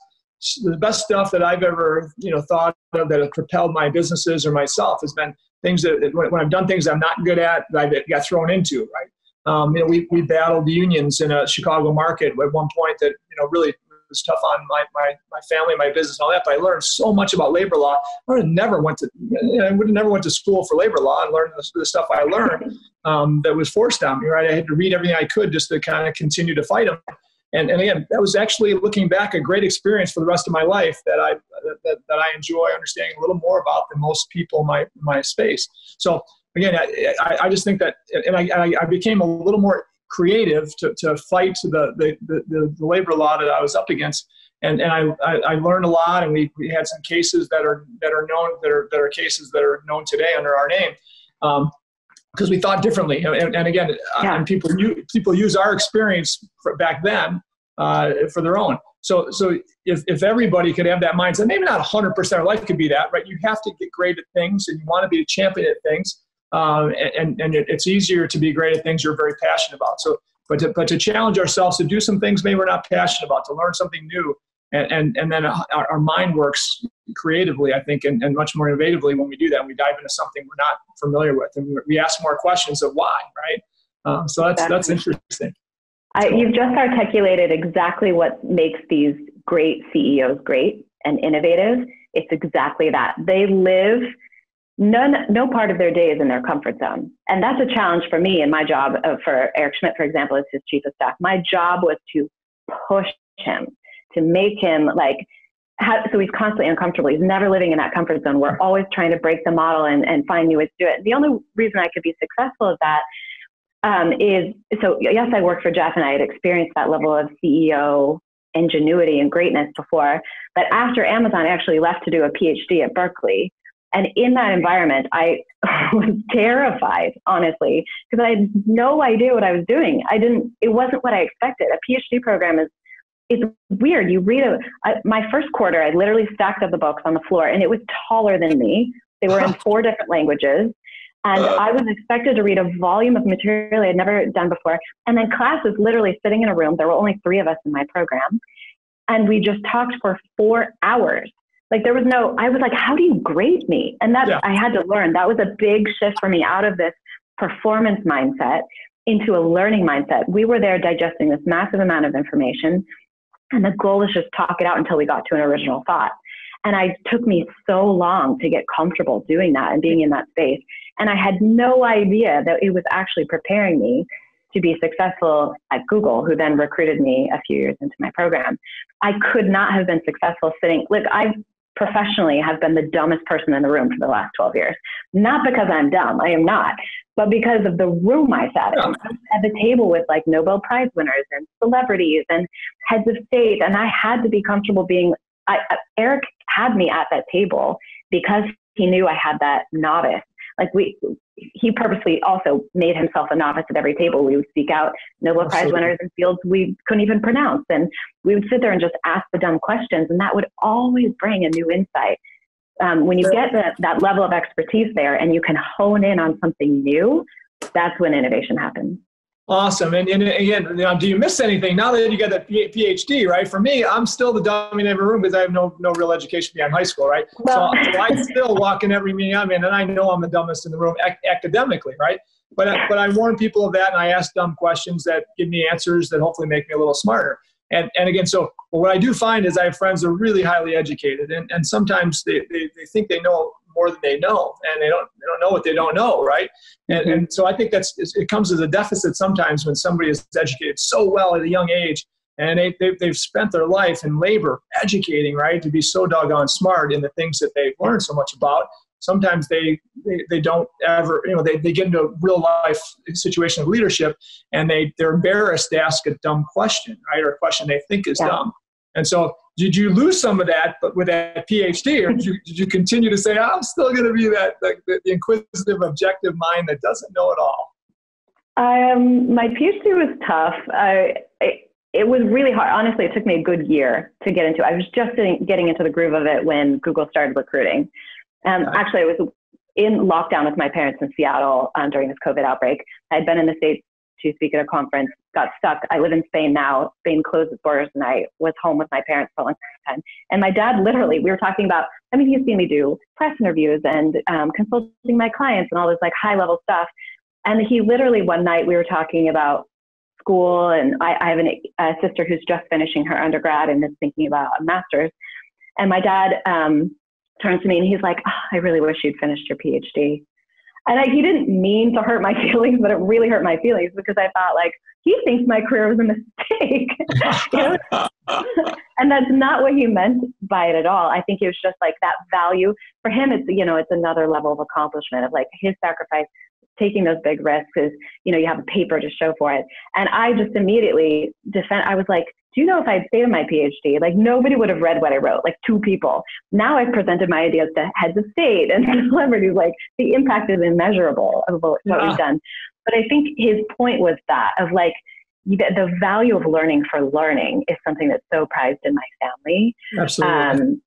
the best stuff that I've ever, you know, thought of that have propelled my businesses or myself has been things that when I've done things I'm not good at, that I got thrown into, right? Um, you know, we, we battled the unions in a Chicago market at one point that, you know, really was tough on my, my, my family, my business, and all that. But I learned so much about labor law. I would have never went to, I would have never went to school for labor law and learned the, the stuff I learned [laughs] um, that was forced on me. Right, I had to read everything I could just to kind of continue to fight them. And, and again, that was actually looking back a great experience for the rest of my life that I that, that I enjoy understanding a little more about than most people in my my space. So again, I, I, I just think that, and I, I became a little more creative to, to fight the, the, the, the labor law that I was up against. And, and I, I, I learned a lot, and we, we had some cases that are that are known that are that are cases that are known today under our name, Um, because we thought differently. And, and again, yeah. and people use, people use our experience back then uh, for their own. So, so if, if everybody could have that mindset, maybe not 100% of life could be that, right? You have to get great at things and you want to be a champion at things um, and, and it's easier to be great at things you're very passionate about. So, but to, but to challenge ourselves to do some things maybe we're not passionate about, to learn something new, and, and, and then our, our mind works creatively, I think, and, and much more innovatively when we do that. And we dive into something we're not familiar with, and we ask more questions of why, right? Um, so that's that's interesting. I, you've just articulated exactly what makes these great CEOs great and innovative. It's exactly that. They live none, no part of their day is in their comfort zone. And that's a challenge for me and my job uh, for Eric Schmidt, for example, as his chief of staff. My job was to push him, to make him like, have, so he's constantly uncomfortable. He's never living in that comfort zone. We're always trying to break the model and, and find new ways to do it. The only reason I could be successful at that um, is so yes, I worked for Jeff and I had experienced that level of CEO ingenuity and greatness before. But after Amazon, I actually left to do a PhD at Berkeley. And in that environment, I [laughs] was terrified, honestly, because I had no idea what I was doing. I didn't, it wasn't what I expected. A PhD program is, it's weird. You read a, I, my first quarter, I literally stacked up the books on the floor and it was taller than me. They were in [laughs] four different languages. And uh. I was expected to read a volume of material I had never done before. And then class was literally sitting in a room. There were only three of us in my program. And we just talked for four hours. Like there was no, I was like, how do you grade me? And that yeah. I had to learn. That was a big shift for me out of this performance mindset into a learning mindset. We were there digesting this massive amount of information. And the goal was just talk it out until we got to an original thought. And I took me so long to get comfortable doing that and being in that space. And I had no idea that it was actually preparing me to be successful at Google, who then recruited me a few years into my program. I could not have been successful sitting. Look, I professionally have been the dumbest person in the room for the last 12 years. Not because I'm dumb, I am not, but because of the room I sat in. at the table with like Nobel Prize winners and celebrities and heads of state, and I had to be comfortable being. I, uh, Eric had me at that table because he knew I had that novice like we he purposely also made himself a novice at every table. We would seek out Nobel Prize winners in fields we couldn't even pronounce, and we would sit there and just ask the dumb questions, and that would always bring a new insight. Um, when you get that, that level of expertise there and you can hone in on something new, that's when innovation happens. Awesome. And, and again, you know, do you miss anything now that you got that PhD, right? For me, I'm still the dummy in every room because I have no, no real education beyond high school, right? So, so, I still walk in every meeting I'm in and I know I'm the dumbest in the room ac- academically, right? But, but I warn people of that and I ask dumb questions that give me answers that hopefully make me a little smarter. And, and again, so what I do find is I have friends that are really highly educated and, and sometimes they, they, they think they know more than they know, and they don't they don't know what they don't know, right? And, mm-hmm. and so I think that's it comes as a deficit sometimes when somebody is educated so well at a young age, and they, they they've spent their life and labor educating, right, to be so doggone smart in the things that they've learned so much about. Sometimes they, they, they don't ever, you know, they, they get into a real life situation of leadership and they, they're embarrassed to ask a dumb question, right? Or a question they think is yeah. dumb. And so did you lose some of that but with that phd or did you, did you continue to say i'm still going to be that the, the, inquisitive objective mind that doesn't know it all um, my phd was tough. I, it, it was really hard. Honestly it took me a good year to get into i was just getting, getting into the groove of it when google started recruiting. Um, actually i was in lockdown with my parents in seattle um, during this covid outbreak. I had been in the states to speak at a conference, got stuck. I live in Spain now. Spain closed its borders, and I was home with my parents for a long time. And my dad, literally, we were talking about. I mean, he's seen me do press interviews and um, consulting my clients and all this like high level stuff. And he literally one night we were talking about school, and I, I have an, a sister who's just finishing her undergrad and is thinking about a master's. And my dad um, turns to me and he's like, oh, "I really wish you'd finished your PhD." And I, he didn't mean to hurt my [laughs] feelings, but it really hurt my feelings because I thought like he thinks my career was a mistake. [laughs] [laughs] and that's not what he meant by it at all. I think it was just like that value for him. It's you know it's another level of accomplishment of like his sacrifice taking those big risks is you know you have a paper to show for it and i just immediately defend i was like do you know if I'd stayed in my PhD, like nobody would have read what I wrote, like two people. Now I've presented my ideas to heads of state and [laughs] celebrities, like the impact is immeasurable of what, yeah. we've done. But I think his point was that of like, the value of learning for learning is something that's so prized in my family. Absolutely. Um,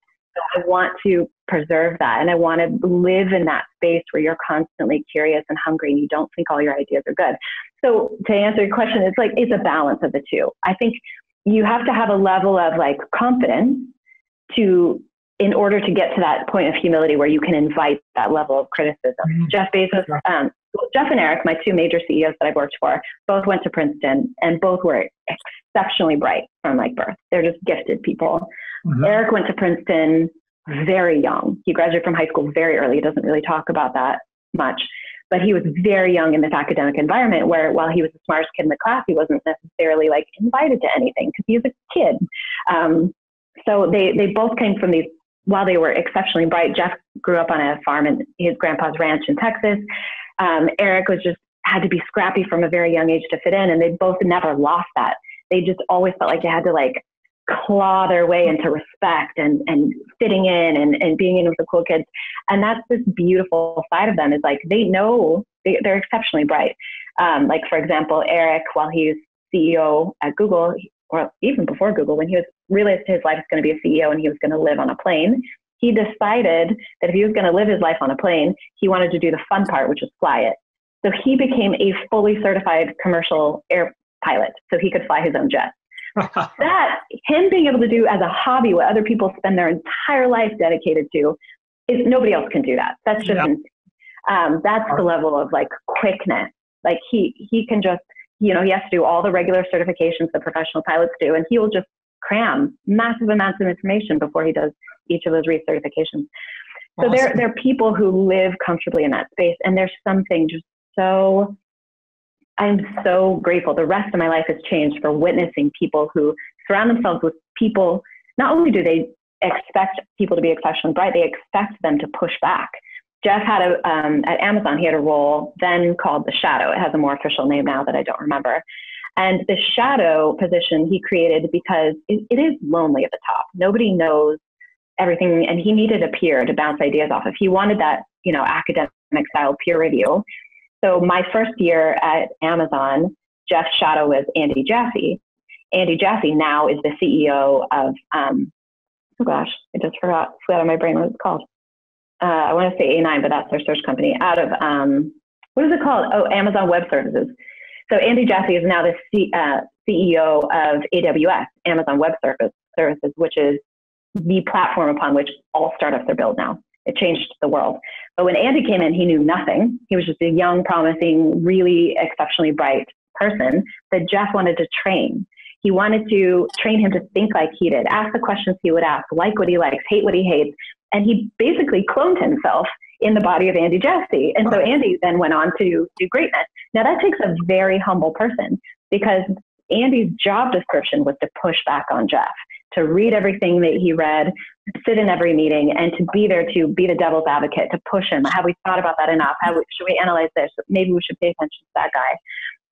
I want to preserve that and I want to live in that space where you're constantly curious and hungry and you don't think all your ideas are good. So to answer your question, it's like it's a balance of the two. I think you have to have a level of like confidence to in order to get to that point of humility where you can invite that level of criticism. Mm-hmm. Jeff Bezos, um, Jeff and Eric, my two major CEOs that I've worked for, both went to Princeton and both were exceptionally bright from like birth. They're just gifted people. Mm-hmm. Eric went to Princeton very young. He graduated from high school very early. He doesn't really talk about that much but he was very young in this academic environment where while he was the smartest kid in the class, he wasn't necessarily like invited to anything because he was a kid. Um, so they, they both came from these, while they were exceptionally bright, Jeff grew up on a farm in his grandpa's ranch in Texas. Um, Eric was just had to be scrappy from a very young age to fit in and they both never lost that. They just always felt like they had to like claw their way into respect and, and fitting in and, and being in with the cool kids. And that's this beautiful side of them is like they know they, they're exceptionally bright. Um, like, for example, Eric, while he was CEO at Google, or even before Google, when he was realized his life was going to be a CEO and he was going to live on a plane, He decided that if he was going to live his life on a plane, he wanted to do the fun part, which is fly it. So he became a fully certified commercial air pilot, so he could fly his own jet. [laughs] that him being able to do as a hobby what other people spend their entire life dedicated to is nobody else can do that. That's just yep. um, that's the level of like quickness. Like he he can just you know he has to do all the regular certifications that professional pilots do, and he will just cram massive amounts of information before he does each of those recertifications. So awesome. there, there are people who live comfortably in that space, and there's something just so. I'm so grateful. The rest of my life has changed for witnessing people who surround themselves with people. Not only do they expect people to be exceptionally bright, they expect them to push back. Jeff had a um, at Amazon. He had a role then called the Shadow. It has a more official name now that I don't remember. And the shadow position he created because it, it is lonely at the top. Nobody knows everything, and he needed a peer to bounce ideas off of. He wanted that, you know, academic style peer review. So my first year at Amazon, Jeff's shadow was Andy Jassy. Andy Jassy now is the CEO of, um, oh gosh, I just forgot, flew out of my brain what it's called. Uh, I want to say A9, but that's their search company. Out of, um, what is it called? Oh, Amazon Web Services. So Andy Jassy is now the C, uh, CEO of AWS, Amazon Web Service, Services, which is the platform upon which all startups are built now. It changed the world. But when Andy came in, he knew nothing. He was just a young, promising, really exceptionally bright person that Jeff wanted to train. He wanted to train him to think like he did, ask the questions he would ask, like what he likes, hate what he hates. And he basically cloned himself in the body of Andy Jassy. And so Andy then went on to do greatness. Now that takes a very humble person because Andy's job description was to push back on Jeff, to read everything that he read, sit in every meeting, and to be there to be the devil's advocate, to push him. Have we thought about that enough? Have we, should we analyze this? Maybe we should pay attention to that guy.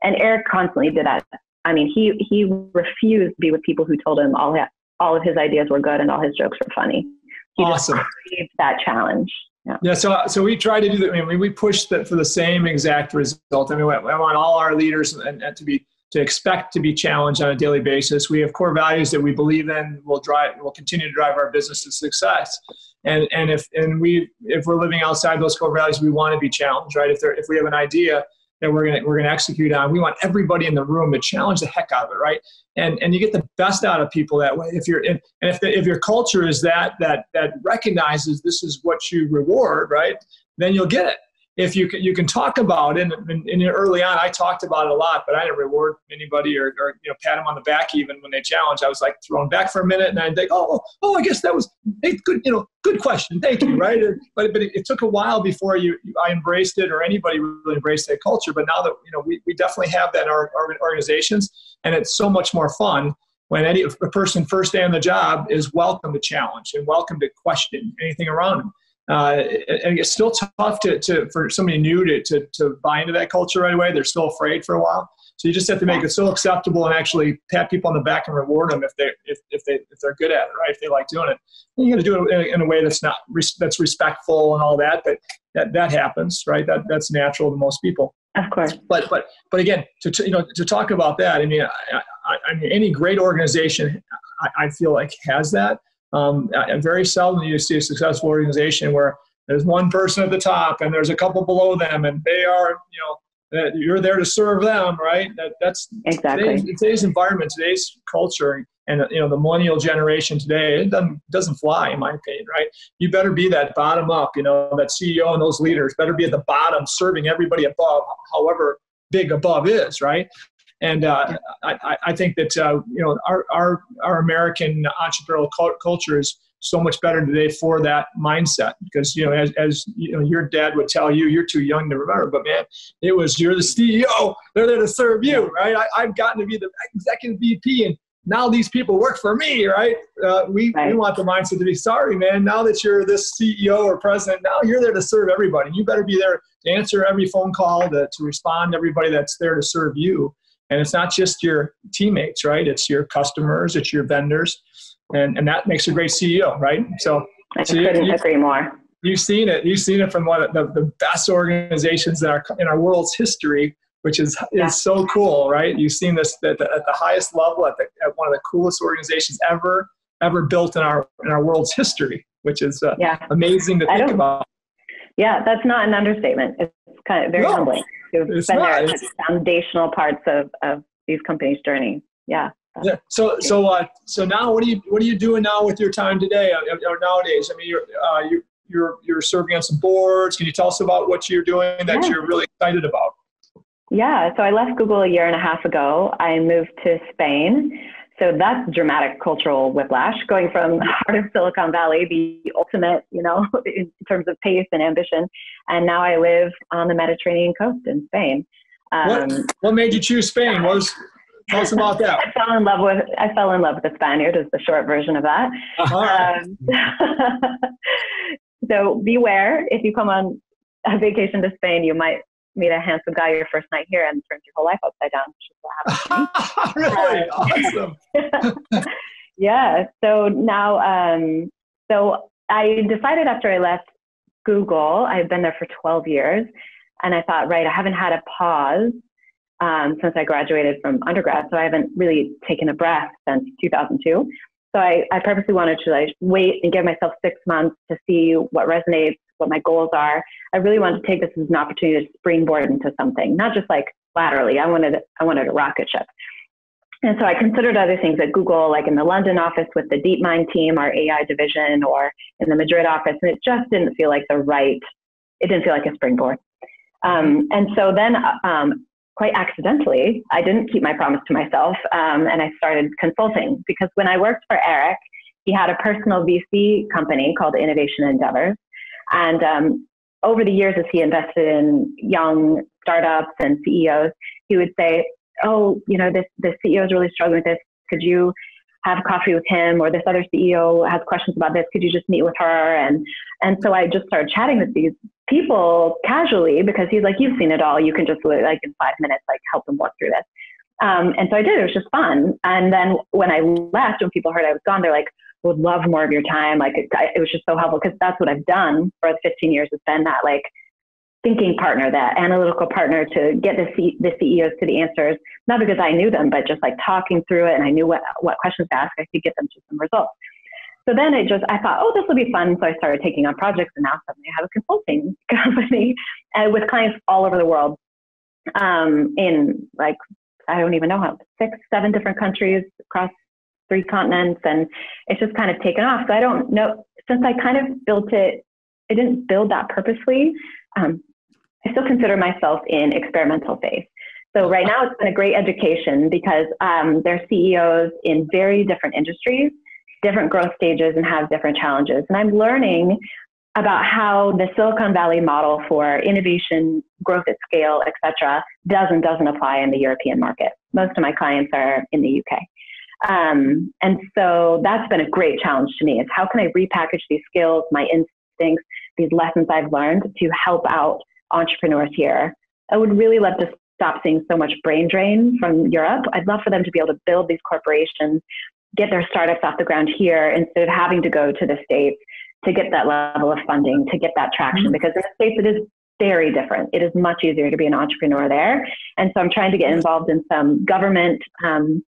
And Eric constantly did that. I mean, he he refused to be with people who told him all all of his ideas were good and all his jokes were funny. He awesome. just craved that challenge. Yeah. yeah. So, so we try to do that. I mean, we push that for the same exact result. I mean, I want all our leaders and, and to be to expect to be challenged on a daily basis. We have core values that we believe in will drive will continue to drive our business to success. And and if and we if we're living outside those core values, we want to be challenged, right? If there if we have an idea that we're gonna we're gonna execute on. We want everybody in the room to challenge the heck out of it, right? And and you get the best out of people that way. If you're in, and if the, if your culture is that that that recognizes this is what you reward, right? Then you'll get it if you can, you can talk about it, and, and, and, early on, I talked about it a lot, but I didn't reward anybody or, or, you know pat them on the back even when they challenged. I was like thrown back for a minute, and I'd think, oh, oh, oh, I guess that was hey, good, you know, good question, thank you, right? but but it, it, took a while before you, I embraced it or anybody really embraced that culture. But now that you know, we, we definitely have that in our, our organizations, and it's so much more fun when any a person first day on the job is welcome to challenge and welcome to question anything around them uh, and it's still tough to, to for somebody new to, to, to buy into that culture right away. They're still afraid for a while. So you just have to make it so acceptable and actually pat people on the back and reward them if they if, if they if they're good at it, right? If they like doing it, and you got to do it in a, in a, way that's not that's respectful and all that. But that that happens, right? That that's natural to most people. Of course. But but but again, to, to you know to talk about that, I mean, I, I, I mean, any great organization, I, I feel like has that. Um, and very seldom you see a successful organization where there's one person at the top and there's a couple below them, and they are, you know, that you're there to serve them, right? That, that's exactly today's, today's environment, today's culture, and you know the millennial generation today. It doesn't doesn't fly, in my opinion, right? You better be that bottom up, you know, that CEO and those leaders better be at the bottom, serving everybody above, however big above is, right? And uh, I, I, think that uh, you know our, our, our American entrepreneurial culture is so much better today for that mindset. Because you know as, as you know your dad would tell you you're too young to remember but man it was you're the ceo they're there to serve you right? I, have gotten to be the executive vp and now these people work for me right? Uh, we, right. we want the mindset to be sorry man now that you're this ceo or president now you're there to serve everybody. You better be there to answer every phone call to, to respond to everybody that's there to serve you and it's not just your teammates, right? It's your customers, it's your vendors, and, and that makes a great CEO, right? So, I so couldn't you, agree more. You've seen it. You've seen it from one of the, the best organizations in our in our world's history, which is yeah. is so cool, right? You've seen this at the, at the highest level, at, the, at one of the coolest organizations ever ever built in our in our world's history, which is uh, yeah. amazing to think about. Yeah, that's not an understatement. It's kind of very no, humbling to have been not. there foundational parts of, of these companies' journey. Yeah. Yeah. So so uh, so now what are you what are you doing now with your time today or uh, uh, nowadays? I mean, you're uh, you you're you're serving on some boards. Can you tell us about what you're doing that yeah. you're really excited about? Yeah. So I left Google a year and a half ago. I moved to Spain. So that's dramatic cultural whiplash, going from the [laughs] heart of Silicon Valley, the ultimate, you know, [laughs] in terms of pace and ambition, and now I live on the Mediterranean coast in Spain. Um, what, what made you choose Spain? What was Tell us about that. [laughs] I fell in love with I fell in love with the Spaniard is the short version of that. Uh-huh. Um, so beware if you come on a vacation to Spain, you might meet a handsome guy your first night here and turns your whole life upside down. [laughs] really awesome. [laughs] yeah. So now, um, so I decided after I left Google, I've been there for 12 years, and I thought, right, I haven't had a pause um, since I graduated from undergrad. So I haven't really taken a breath since 2002. So I, I purposely wanted to like wait and give myself six months to see what resonates, what my goals are. I really wanted to take this as an opportunity to springboard into something, not just like laterally. I wanted I wanted a rocket ship. And so I considered other things at Google, like in the London office with the DeepMind team, our AI division, or in the Madrid office, and it just didn't feel like the right. It didn't feel like a springboard. Um, and so then um, quite accidentally, I didn't keep my promise to myself, um, and I started consulting because when I worked for Eric, he had a personal VC company called Innovation Endeavors, and um, over the years, as he invested in young startups and CEOs, he would say, "Oh, you know, this this CEO is really struggling with this. Could you have coffee with him or this other CEO has questions about this. Could you just meet with her? And and so I just started chatting with these people casually because he's like, you've seen it all. You can just like in five minutes, like help them walk through this. Um, and so I did. It was just fun. And then when I left, when people heard I was gone, they're like, would love more of your time. Like it, it was just so helpful because that's what I've done for 15 years. Has been that like thinking partner, that analytical partner to get the, C- the CEOs to the answers, not because I knew them, but just like talking through it and I knew what, what questions to ask, I could get them to some results. So then it just, I thought, oh, this will be fun. So I started taking on projects and now suddenly I have a consulting [laughs] company and with clients all over the world um, in like, I don't even know how, six, seven different countries across three continents. And it's just kind of taken off. So I don't know, since I kind of built it, I didn't build that purposely. Um, I still consider myself in experimental phase. So right now it's been a great education because um, they're CEOs in very different industries, different growth stages, and have different challenges. And I'm learning about how the Silicon Valley model for innovation, growth at scale, et cetera, does and doesn't apply in the European market. Most of my clients are in the UK. Um, and so that's been a great challenge to me is how can I repackage these skills, my instincts, these lessons I've learned to help out entrepreneurs here. I would really love to stop seeing so much brain drain from Europe. I'd love for them to be able to build these corporations, get their startups off the ground here instead of having to go to the States to get that level of funding, to get that traction. Mm-hmm. Because in the States, it is very different. It is much easier to be an entrepreneur there. And so I'm trying to get involved in some government um,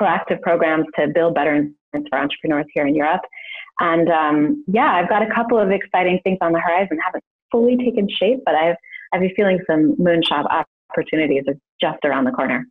proactive programs to build better incentives for entrepreneurs here in Europe. And um, yeah, I've got a couple of exciting things on the horizon. Haven't fully taken shape, but I've I've been feeling some moonshot opportunities are just around the corner.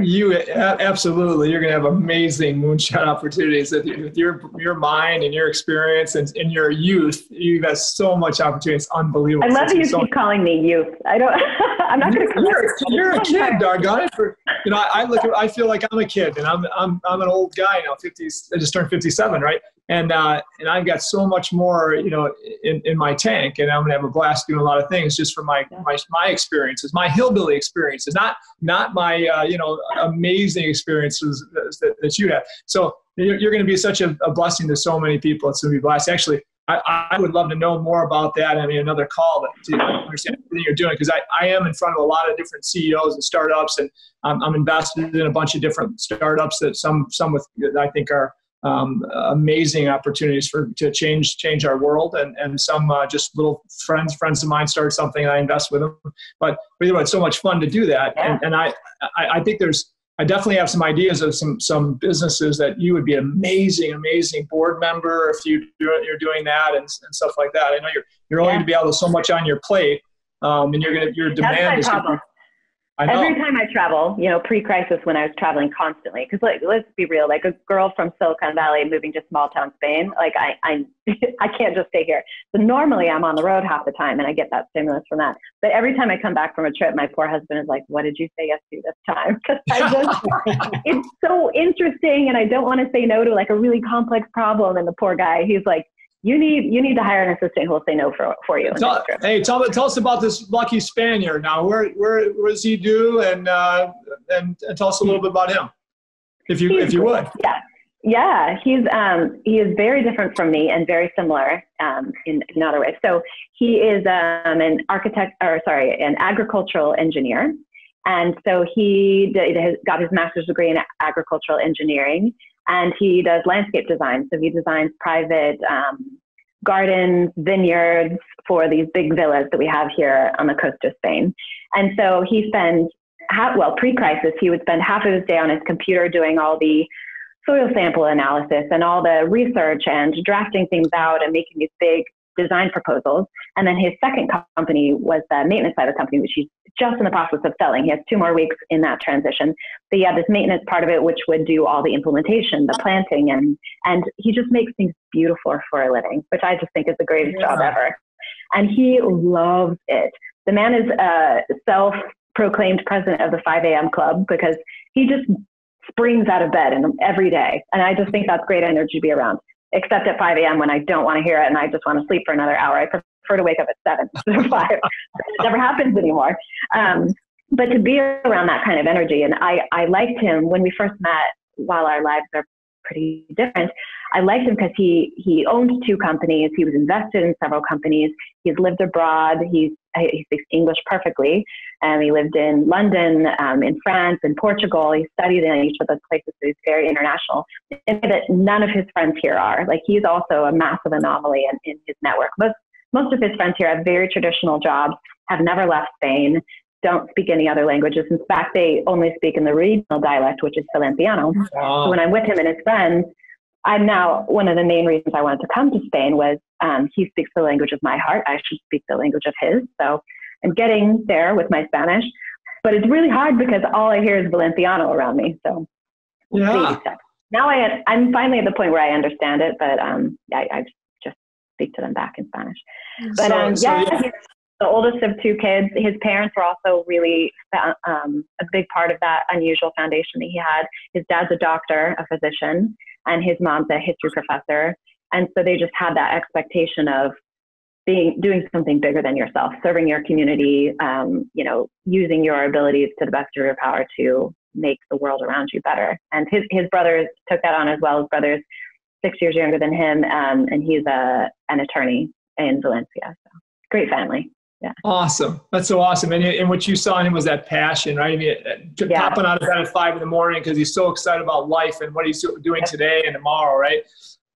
You absolutely, you're going to have amazing moonshot [laughs] opportunities with your your mind and your experience and in your youth. You've got so much opportunity. It's unbelievable. I love that you so keep calling me youth. I don't. [laughs] I'm not going to. You're, you're a kid, doggone it. For, you know, I, I look. I feel like I'm a kid, and I'm I'm I'm an old guy now. 50. I just turned 57, right? and uh, and I've got so much more, you know, in, in my tank, and I'm gonna have a blast doing a lot of things just from my my, my experiences, my hillbilly experiences, not not my uh, you know amazing experiences that, that you have. So you're, you're going to be such a, a, blessing to so many people. It's going to be blessed. Actually, I, I would love to know more about that. I mean, another call to understand everything you're doing because I, I am in front of a lot of different CEOs and startups, and I'm, I'm invested in a bunch of different startups that some some with I think are um, amazing opportunities for to change change our world and and some uh, just little friends friends of mine start something and I invest with them but either way it's so much fun to do that and, and I, I, I think there's I definitely have some ideas of some some businesses that you would be an amazing, amazing board member if you you're doing that and, and stuff like that. I know you're you're only yeah. to be able to so much on your plate, um, and you're gonna your demand is. Gonna, Every time I travel, you know, pre-crisis when I was traveling constantly, because like, let's be real, like a girl from Silicon Valley moving to small town Spain, like I, I, [laughs] I can't just stay here. So normally I'm on the road half the time and I get that stimulus from that. But every time I come back from a trip, my poor husband is like, what did you say yes to this time? [laughs] Because I just, [laughs] it's so interesting and I don't want to say no to like a really complex problem. And the poor guy, he's like, you need you need to hire an assistant who will say no for, for you. Tell, hey, tell, tell us about this lucky Spaniard. Now, where where what does he do, and uh, and, and tell us a little bit about him, if you he's, if you would. Yeah, yeah. He's um, he is very different from me and very similar um, in other ways. So he is um, an architect, or sorry, an agricultural engineer, and so he did, got his master's degree in agricultural engineering and he does landscape design. So he designs private um, gardens, vineyards for these big villas that we have here on the coast of Spain. And so he spends, half, well, pre-crisis, he would spend half of his day on his computer doing all the soil sample analysis and all the research and drafting things out and making these big design proposals. And then his second company was the maintenance side of the company, which he's just in the process of selling. He has two more weeks in that transition. But yeah, this maintenance part of it, which would do all the implementation, the planting, and and he just makes things beautiful for a living, which I just think is the greatest yeah. job ever. And he loves it. The man is a self-proclaimed president of the 5 a.m. club because he just springs out of bed and every day. And I just think that's great energy to be around except at 5 a.m. when I don't want to hear it and I just want to sleep for another hour. I prefer to wake up at 7 [laughs] instead of 5. it never happens anymore. Um, but to be around that kind of energy, and I, I liked him when we first met while our lives are pretty different. I liked him because he he owned two companies. He was invested in several companies. He's lived abroad. He's he speaks English perfectly. And he lived in London, um, in France, in Portugal. He studied in each of those places. So he's very international. In that none of his friends here are. Like he's also a massive anomaly in, in his network. Most most of his friends here have very traditional jobs, have never left Spain, don't speak any other languages. In fact, they only speak in the regional dialect, which is Valenciano. Wow. So when I'm with him and his friends, I'm now one of the main reasons I wanted to come to Spain was um, he speaks the language of my heart. I should speak the language of his. So I'm getting there with my Spanish, but it's really hard because all I hear is Valenciano around me. So yeah. now I I'm finally at the point where I understand it, but um, I, I just speak to them back in Spanish. But so, um, yeah, so yeah. The oldest of two kids. His parents were also really um, a big part of that unusual foundation that he had. His dad's a doctor, a physician and his mom's a history professor. And so they just had that expectation of being doing something bigger than yourself, serving your community, um, you know, using your abilities to the best of your power to make the world around you better. And his his brothers took that on as well. His brother's six years younger than him, um, and he's a an attorney in Valencia. So great family. Yeah. Awesome. That's so awesome. And, and what you saw in him was that passion, right? I mean, yeah. popping out of bed at five in the morning because he's so excited about life and what he's doing today and tomorrow, right?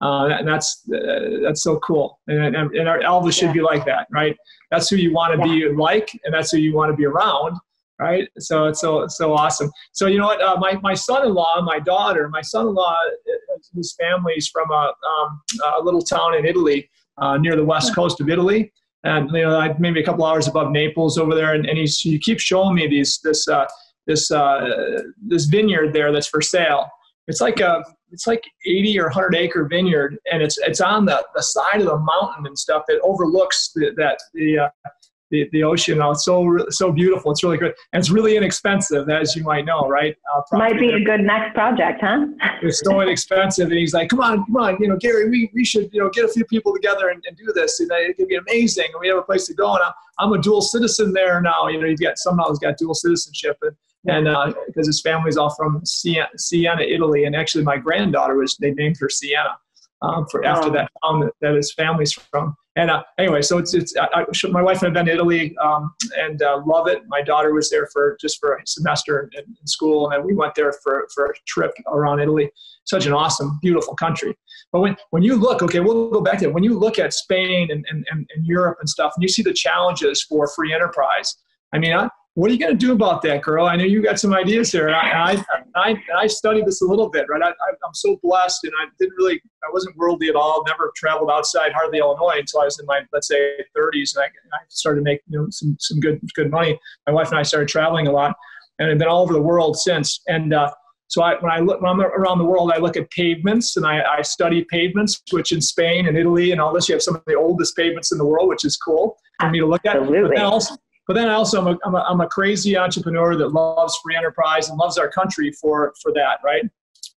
Uh, and that's uh, that's so cool. And, and, and Elvis should yeah. be like that, right? That's who you want to yeah. be like, and that's who you want to be around, right? So it's so it's so awesome. So you know what? Uh, my my son-in-law, my daughter, my son-in-law, uh, his family's from a, um, a little town in Italy, uh, near the west coast of Italy and you know, maybe a couple hours above Naples over there, and, and he's, he keeps showing me these this uh, this uh, this vineyard there that's for sale. It's like a it's like 80 or 100 acre vineyard, and it's it's on the, the side of the mountain and stuff that overlooks the, that the uh, the, the ocean. Oh, it's so so beautiful. It's really good, and it's really inexpensive, as you might know, right? Uh, might be a good next project, huh? it's so [laughs] inexpensive, and he's like, "Come on, come on, you know, Gary, we, we should you know get a few people together and, and do this. And it could be amazing, and we have a place to go. And I'm, I'm a dual citizen there now. You know, you've got somehow he's got dual citizenship, and and because uh, his family's all from Siena, Siena, Italy, and actually my granddaughter was they named her Siena um, for after oh. that town that, that his family's from. And uh, anyway, so it's it's I, my wife and I've been to Italy um, and uh, love it. My daughter was there for just for a semester in, in, school, and then we went there for for a trip around Italy. Such an awesome, beautiful country. But when when you look, okay, we'll go back to it. When you look at Spain and, and, and, and Europe and stuff, and you see the challenges for free enterprise. I mean, I, what are you going to do about that, girl? I know you got some ideas here. I, I, I, I studied this a little bit, right? I, I'm so blessed, and I didn't really, I wasn't worldly at all. Never traveled outside hardly Illinois until I was in my, let's say, 30s, and I, I started to make you know some some good good money. My wife and I started traveling a lot, and I've been all over the world since. And uh, so I, when I look when I'm around the world, I look at pavements, and I, I study pavements, which in Spain and Italy and all this, you have some of the oldest pavements in the world, which is cool for me to look at. Absolutely. But then also, but then I also I'm a, I'm, a, I'm a crazy entrepreneur that loves free enterprise and loves our country for, for that, right?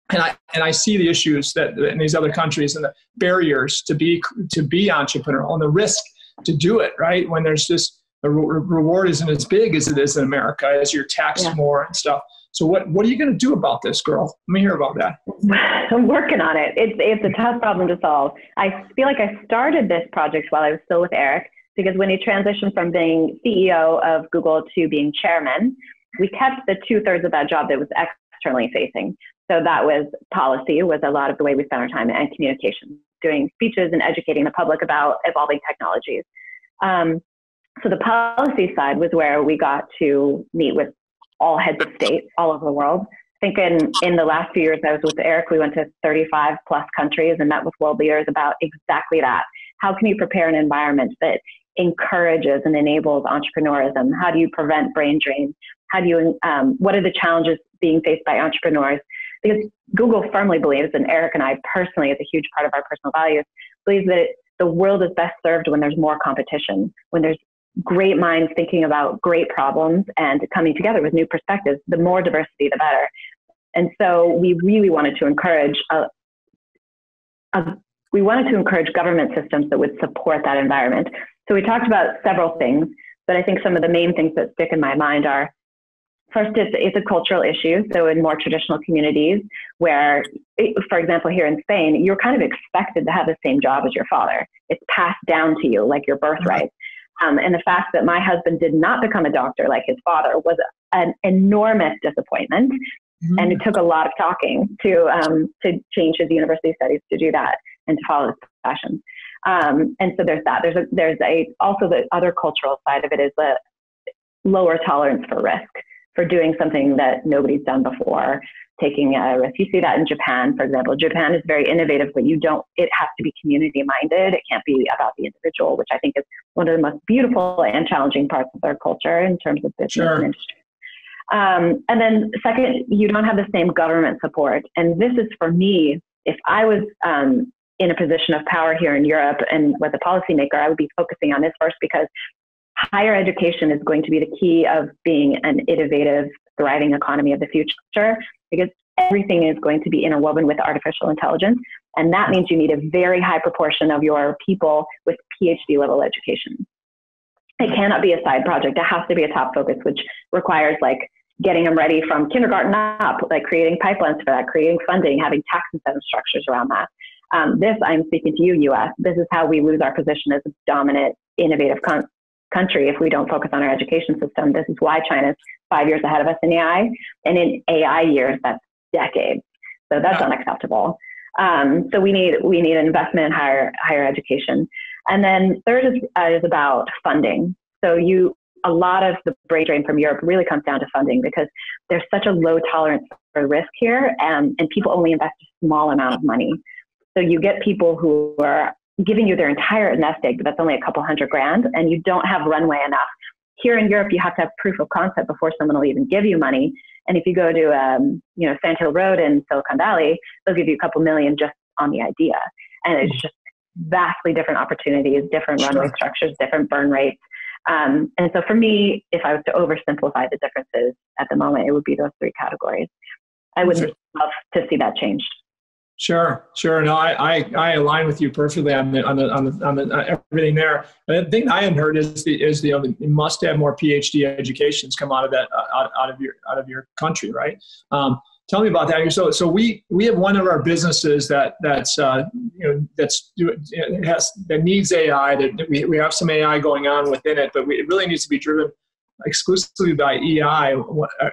And I, and I see the issues that in these other countries and the barriers to be, to be entrepreneurial and the risk to do it, right? When there's just the re- reward isn't as big as it is in America as you're taxed yeah. more and stuff. So what, what are you going to do about this, girl? Let me hear about that. [laughs] I'm working on it. It's, it's a tough problem to solve. I feel like I started this project while I was still with Eric because when he transitioned from being CEO of Google to being chairman, we kept the two thirds of that job that was externally facing. So that was policy, was a lot of the way we spent our time, and communication, doing speeches and educating the public about evolving technologies. Um, so the policy side was where we got to meet with all heads of state all over the world. I think in, in the last few years I was with Eric, we went to 35 plus countries and met with world leaders about exactly that. How can you prepare an environment that encourages and enables entrepreneurism? How do you prevent brain drain? How do you, um, what are the challenges being faced by entrepreneurs? Because Google firmly believes, and Eric and I personally, as a huge part of our personal values, believes that the world is best served when there's more competition, when there's great minds thinking about great problems and coming together with new perspectives. The more diversity, the better. And so we really wanted to encourage a, a we wanted to encourage government systems that would support that environment. So we talked about several things, but I think some of the main things that stick in my mind are first, it's, it's a cultural issue. So in more traditional communities, where, for example, here in Spain, you're kind of expected to have the same job as your father. It's passed down to you like your birthright. Um, and the fact that my husband did not become a doctor like his father was an enormous disappointment. Mm-hmm. And it took a lot of talking to um, to change his university studies to do that and to follow his passion. Um, and so there's that. There's a, there's a also the other cultural side of it is the lower tolerance for risk for doing something that nobody's done before, taking a risk. You see that in Japan, for example. Japan is very innovative, but you don't. It has to be community minded. It can't be about the individual, which I think is one of the most beautiful and challenging parts of their culture in terms of business sure. and industry. Um, and then second, you don't have the same government support. And this is for me, if I was um, in a position of power here in Europe and was a policymaker, I would be focusing on this first because higher education is going to be the key of being an innovative, thriving economy of the future because everything is going to be interwoven with artificial intelligence. And that means you need a very high proportion of your people with PhD level education. It cannot be a side project. It has to be a top focus, which requires like getting them ready from kindergarten up, like creating pipelines for that, creating funding, having tax incentive structures around that. Um, this, I'm speaking to you, US. This is how we lose our position as a dominant, innovative con- country if we don't focus on our education system. This is why China's five years ahead of us in AI. And in AI years, that's decades. So that's yeah. unacceptable. Um, so we need we need investment in higher higher education. And then third is, uh, is about funding. So you a lot of the brain drain from Europe really comes down to funding because there's such a low tolerance for risk here, and, and people only invest a small amount of money. So you get people who are giving you their entire nest egg, but that's only a couple hundred grand, and you don't have runway enough. Here in Europe, you have to have proof of concept before someone will even give you money. And if you go to, um, you know, Sand Hill Road in Silicon Valley, they'll give you a couple million just on the idea. And it's just vastly different opportunities, different sure. runway structures, different burn rates. Um, and so for me, if I was to oversimplify the differences at the moment, it would be those three categories. I would love to see that changed. Sure, sure. No, I, I, I align with you perfectly on the on the on the, on the uh, everything there. The thing I hadn't heard is the is the you must have more PhD educations come out of that uh, out, out of your out of your country, right? Um, tell me about that. So so we we have one of our businesses that that's uh, you know that's has that needs AI. That we we have some AI going on within it, but we, it really needs to be driven exclusively by EI.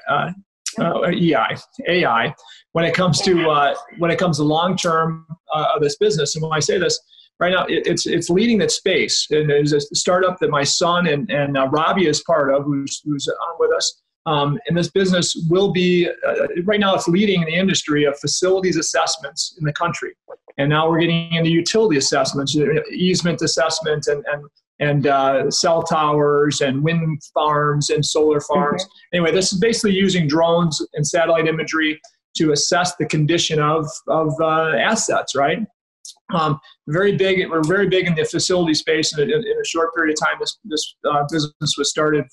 Uh, uh, EI, AI, when it comes to uh, when it comes to long term uh, of this business. And when I say this, right now it, it's it's leading that space. And there's a startup that my son and and uh, Robbie is part of, who's who's on with us. Um, and this business will be uh, right now it's leading in the industry of facilities assessments in the country and now we're getting into utility assessments easement assessments, and, and and uh, cell towers and wind farms and solar farms. Mm-hmm. Anyway, this is basically using drones and satellite imagery to assess the condition of, of uh, assets, right? Um, very big, we're very big in the facility space. In a, in a short period of time, this, this uh, business was started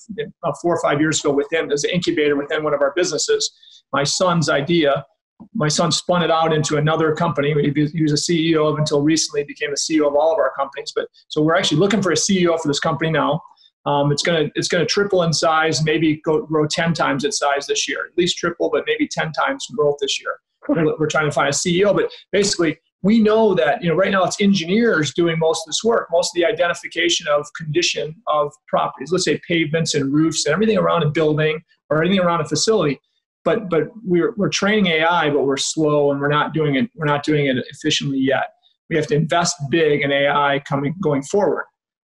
four or five years ago with him as an incubator within one of our businesses. My son's idea my son spun it out into another company. He was a CEO of until recently became the CEO of all of our companies. But so we're actually looking for a CEO for this company now. Um, it's gonna it's gonna triple in size, maybe go, grow ten times its size this year, at least triple, but maybe ten times growth this year. We're, we're trying to find a CEO, but basically we know that you know right now it's engineers doing most of this work, most of the identification of condition of properties. Let's say pavements and roofs and everything around a building or anything around a facility but but we're we're training AI, but we're slow and we're not doing it we're not doing it efficiently yet. We have to invest big in AI coming going forward.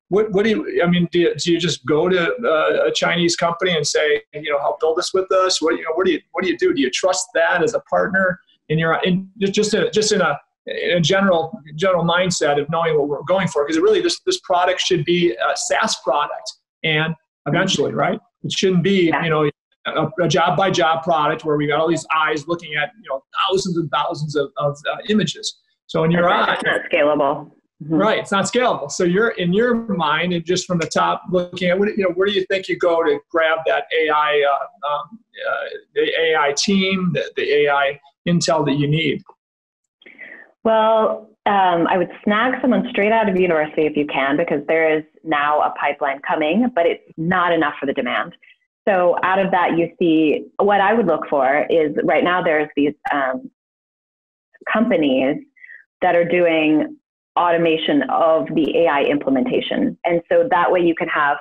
What what do you I mean? Do you, do you just go to uh, a Chinese company and say you know help build this with us? What you know what do you what do you do? Do you trust that as a partner in your in just in, just in a in a general general mindset of knowing what we're going for because really this this product should be a SaaS product and eventually right it shouldn't be you know a, a, job by job product where we've got all these eyes looking at you know thousands and thousands of, of uh, images. So in your eye, it's not scalable. Mm-hmm. Right, it's not scalable. So you're in your mind, and just from the top looking at what you know, where do you think you go to grab that AI, uh, um, uh, the AI team, the, the AI intel that you need? Well, um, I would snag someone straight out of university if you can, because there is now a pipeline coming, but it's not enough for the demand. So out of that, you see what I would look for is right now there's these um, companies that are doing automation of the AI implementation. And so that way you can have,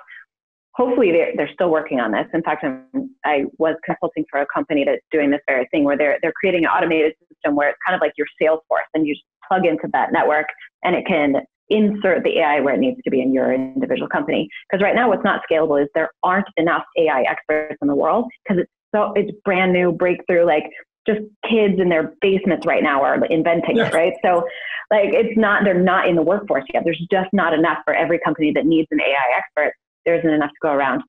hopefully they're, they're still working on this. In fact, I'm, i was consulting for a company that's doing this very thing where they're, they're creating an automated system where it's kind of like your Salesforce and you just plug into that network and it can insert the AI where it needs to be in your individual company. Because right now, what's not scalable is there aren't enough AI experts in the world because it's so it's brand new breakthrough. Like just kids in their basements right now are inventing yeah. it, right? So like it's not they're not in the workforce yet. There's just not enough for every company that needs an AI expert. There isn't enough to go around.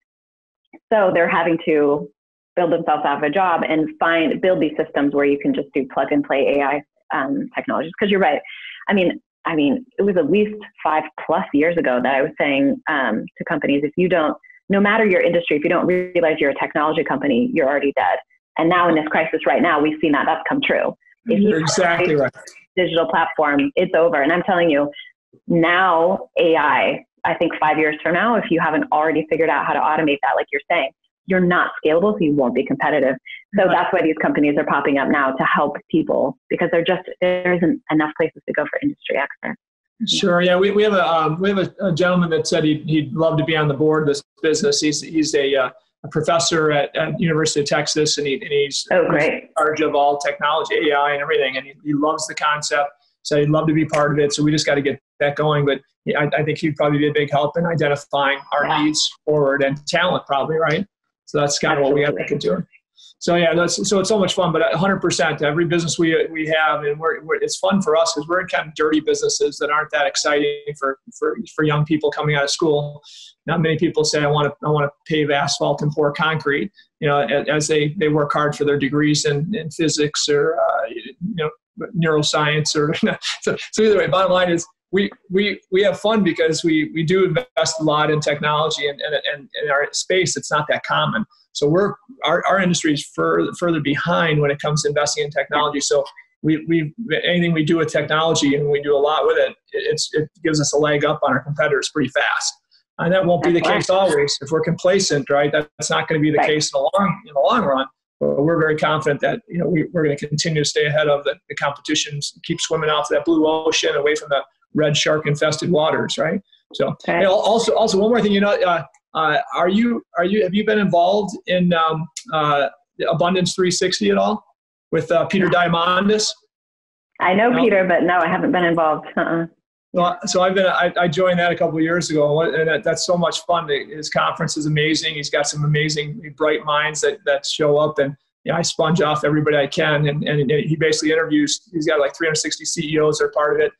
So they're having to build themselves out of a job and find build these systems where you can just do plug and play AI um, technologies. Because you're right. I mean, I mean, it was at least five plus years ago that I was saying um, to companies, if you don't, no matter your industry, if you don't realize you're a technology company, you're already dead. And now in this crisis right now, we've seen that that's come true. If you exactly right. Digital platform, it's over. And I'm telling you, now AI, I think five years from now, if you haven't already figured out how to automate that, like you're saying, you're not scalable, so you won't be competitive. So right. that's why these companies are popping up now to help people because there just there isn't enough places to go for industry experts. Sure. Yeah, we, we have a um, we have a, a, gentleman that said he'd, he'd love to be on the board of this business. He's he's a, uh, a professor at, at University of Texas, and, he, and he's oh, great. in charge of all technology, AI, and everything. And he, he loves the concept. So he'd love to be part of it. So we just got to get that going. But I, I, think he'd probably be a big help in identifying our yeah. needs forward and talent, probably right. So that's kind of what we have to continue. So yeah, that's so it's so much fun. But 100%, every business we we have, and we're, we're it's fun for us because we're in kind of dirty businesses that aren't that exciting for for for young people coming out of school. Not many people say I want to I want to pave asphalt and pour concrete. You know, as they they work hard for their degrees in, in physics or uh, you know neuroscience or [laughs] so. So either way, bottom line is we, we, we have fun because we, we do invest a lot in technology and, and, and in our space, it's not that common. So we're, our, our industry is further, further behind when it comes to investing in technology. So we, we, anything we do with technology and we do a lot with it, it's, it gives us a leg up on our competitors pretty fast. And that won't be the case always. If we're complacent, right, that's not going to be the case in the long, in the long run. But we're very confident that you know we, are going to continue to stay ahead of the, the competitions, keep swimming out to that blue ocean, away from the red shark infested waters, right? So okay. also also one more thing, you know, uh, uh, are you are you have you been involved in um, uh, Abundance 360 at all with uh, Peter Diamandis? I know no? Peter, but no, I haven't been involved. Uh-uh. Well, so I've been I, I joined that a couple of years ago, and that, that's so much fun. His conference is amazing. He's got some amazing, bright minds that that show up, and you know, I sponge off everybody I can, and, and he basically interviews. He's got like 360 CEOs that are part of it.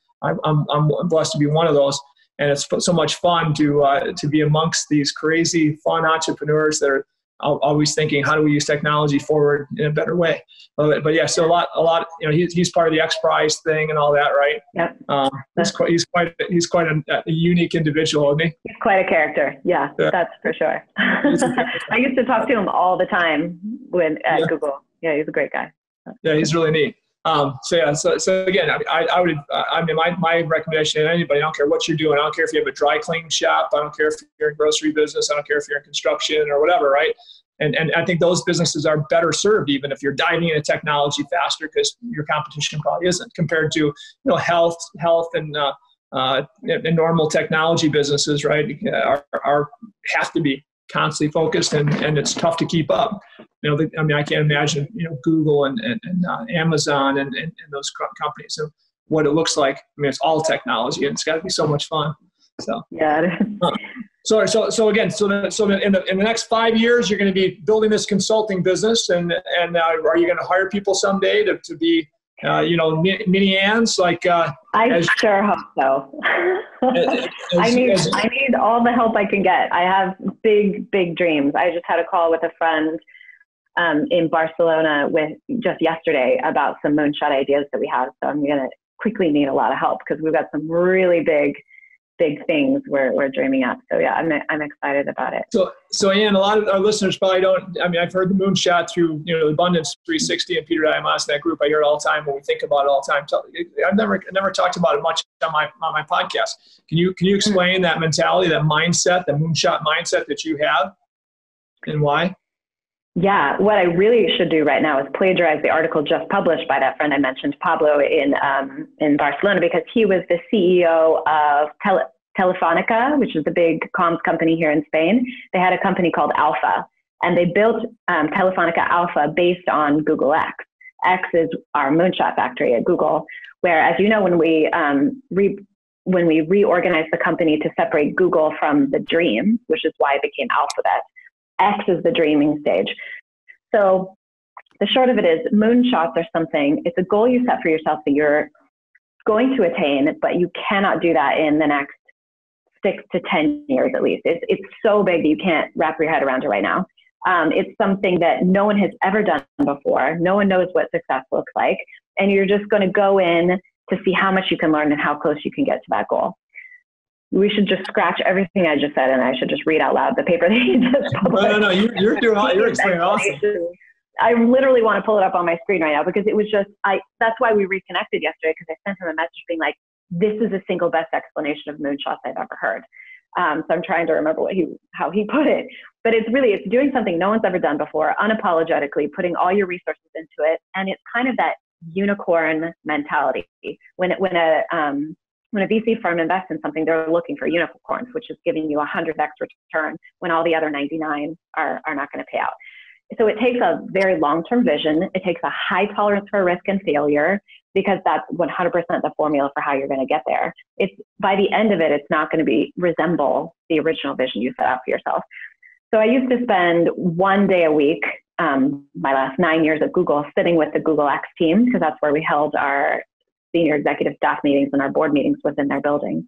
I'm I'm, I'm blessed to be one of those, and it's so much fun to uh, to be amongst these crazy, fun entrepreneurs that are always thinking how do we use technology forward in a better way? But, but yeah so a lot a lot you know he's, he's part of the x prize thing and all that right? Yep. Um, he's quite he's quite he's quite a, a, unique individual isn't he? He's quite a character. Yeah, yeah. that's for sure. [laughs] I used to talk to him all the time when at yeah. google. Yeah he's a great guy. Yeah he's really neat um, so yeah, so, so again, I, I would, I mean, my, my recommendation to anybody, I don't care what you're doing. I don't care if you have a dry cleaning shop. I don't care if you're in grocery business. I don't care if you're in construction or whatever, right? And, and I think those businesses are better served even if you're diving into technology faster because your competition probably isn't compared to, you know, health, health and, uh, uh, and normal technology businesses, right, are, are have to be constantly focused and, and it's tough to keep up. You know, I mean, I can't imagine, you know, Google and, and, and uh, Amazon and, and, and, those companies and what it looks like. I mean, it's all technology and it's got to be so much fun. So, yeah. So, so, so again, so, the, so in the, in the next five years, you're going to be building this consulting business and, and uh, are you going to hire people someday to, to be uh, you know, mini Anns like. Uh, I as, sure hope so. [laughs] as, I need as, I need all the help I can get. I have big big dreams. I just had a call with a friend um, in Barcelona with just yesterday about some moonshot ideas that we have. So I'm gonna quickly need a lot of help because we've got some really big big things we're, we're dreaming up. So yeah, I'm, I'm excited about it. So, so Ann, a lot of our listeners probably don't, I mean, I've heard the moonshot through, you know, Abundance 360 and Peter Diamandis, that group. I hear it all the time when we think about it all the time. So I've never, never talked about it much on my, on my podcast. Can you, can you hmm. explain that mentality, that mindset, the moonshot mindset that you have and why? Yeah, what I really should do right now is plagiarize the article just published by that friend I mentioned, Pablo, in um, in Barcelona, because he was the CEO of Tele- Telefonica, which is the big comms company here in Spain. They had a company called Alpha, and they built um, Telefonica Alpha based on Google X. X is our moonshot factory at Google, where, as you know, when we um, re- when we reorganized the company to separate Google from the dream, which is why it became Alphabet, X is the dreaming stage. So the short of it is moonshots are something, it's a goal you set for yourself that you're going to attain, but you cannot do that in the next six to 10 years at least. It's, it's so big that you can't wrap your head around it right now. Um, it's something that no one has ever done before. No one knows what success looks like. And you're just going to go in to see how much you can learn and how close you can get to that goal we should just scratch everything I just said and I should just read out loud the paper [laughs] that he just published. No, no, no, you, you're [laughs] doing, you're explaining awesome. I literally want to pull it up on my screen right now because it was just, I, that's why we reconnected yesterday because I sent him a message being like, this is the single best explanation of moonshots I've ever heard. Um, so I'm trying to remember what he, how he put it, but it's really, it's doing something no one's ever done before, unapologetically putting all your resources into it. And it's kind of that unicorn mentality. When, it, when a, um, when a VC firm invests in something, they're looking for unicorns, which is giving you a 100x return when all the other 99 are, are not going to pay out. So it takes a very long term vision. It takes a high tolerance for risk and failure because that's 100% the formula for how you're going to get there. It's by the end of it, it's not going to be resemble the original vision you set out for yourself. So I used to spend one day a week, um, my last nine years at Google, sitting with the Google X team because that's where we held our senior executive staff meetings and our board meetings within their building.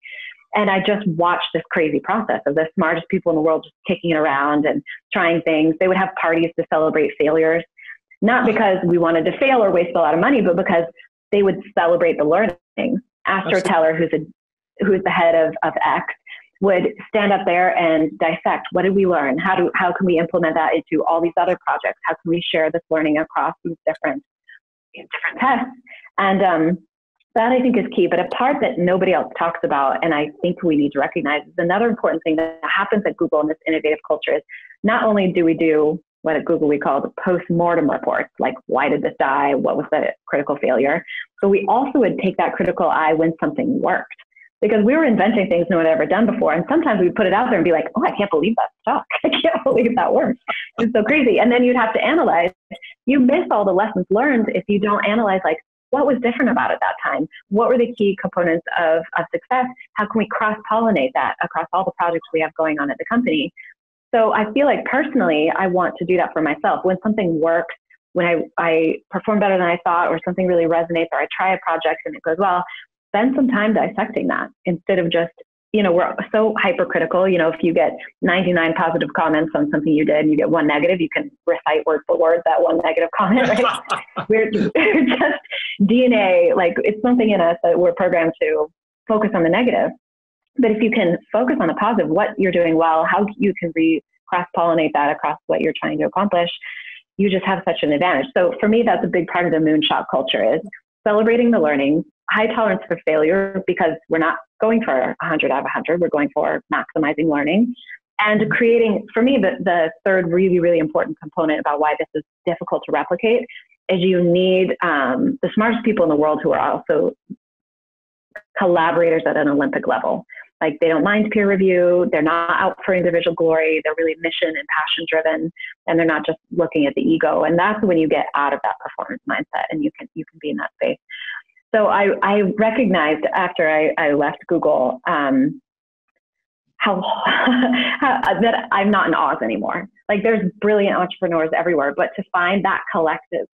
And I just watched this crazy process of the smartest people in the world just kicking it around and trying things. They would have parties to celebrate failures, not because we wanted to fail or waste a lot of money, but because they would celebrate the learning. Astro Teller, who's a who's the head of, of X, would stand up there and dissect what did we learn? How do how can we implement that into all these other projects? How can we share this learning across these different these different tests? And um, that I think is key. But a part that nobody else talks about, and I think we need to recognize, is another important thing that happens at Google in this innovative culture is not only do we do what at Google we call the post-mortem reports, like why did this die? What was the critical failure? But we also would take that critical eye when something worked. Because we were inventing things no one had ever done before. And sometimes we'd put it out there and be like, oh, I can't believe that stuck. [laughs] I can't believe that worked. It's so crazy. And then you'd have to analyze. You miss all the lessons learned if you don't analyze, like, what was different about it that time? What were the key components of, of success? How can we cross pollinate that across all the projects we have going on at the company? So I feel like personally, I want to do that for myself. When something works, when I, I perform better than I thought, or something really resonates, or I try a project and it goes well, spend some time dissecting that instead of just you know, we're so hypercritical. You know, if you get 99 positive comments on something you did and you get one negative, you can recite word for word that one negative comment, right? [laughs] we're, we're just DNA, like it's something in us that we're programmed to focus on the negative. But if you can focus on the positive, what you're doing well, how you can re cross pollinate that across what you're trying to accomplish, you just have such an advantage. So for me, that's a big part of the moonshot culture is celebrating the learning, high tolerance for failure because we're not going for 100 out of 100, we're going for maximizing learning. And creating, for me, the, the third really, really important component about why this is difficult to replicate is you need um, the smartest people in the world who are also collaborators at an Olympic level. Like they don't mind peer review, they're not out for individual glory, they're really mission and passion driven, and they're not just looking at the ego. And that's when you get out of that performance mindset and you can you can be in that space. So I, I recognized after I, I left Google um, how, [laughs] how, that I'm not in Oz anymore. Like there's brilliant entrepreneurs everywhere, but to find that collective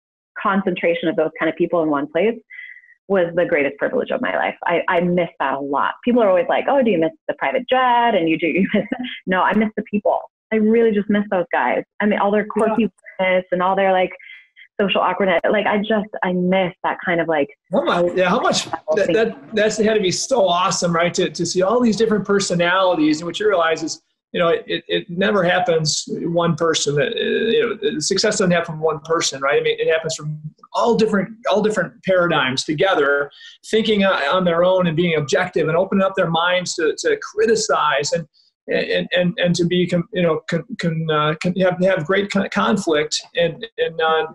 concentration of those kind of people in one place was the greatest privilege of my life. I, I miss that a lot. People are always like, "Oh, do you miss the private jet?" And you do. [laughs] You miss no, I miss the people. I really just miss those guys. I mean, all their quirkiness yeah. and all their like social awkwardness. Like I just I miss that kind of like. Oh my, yeah, how much that, that that's had to be so awesome, right? To to see all these different personalities, and what you realize is, you know, it, it never happens one person. That you know, success doesn't happen from one person, right? I mean, it happens from all different all different paradigms together, thinking on their own and being objective and opening up their minds to to criticize and and and and to be you know can, can, uh, can have have great conflict and and uh,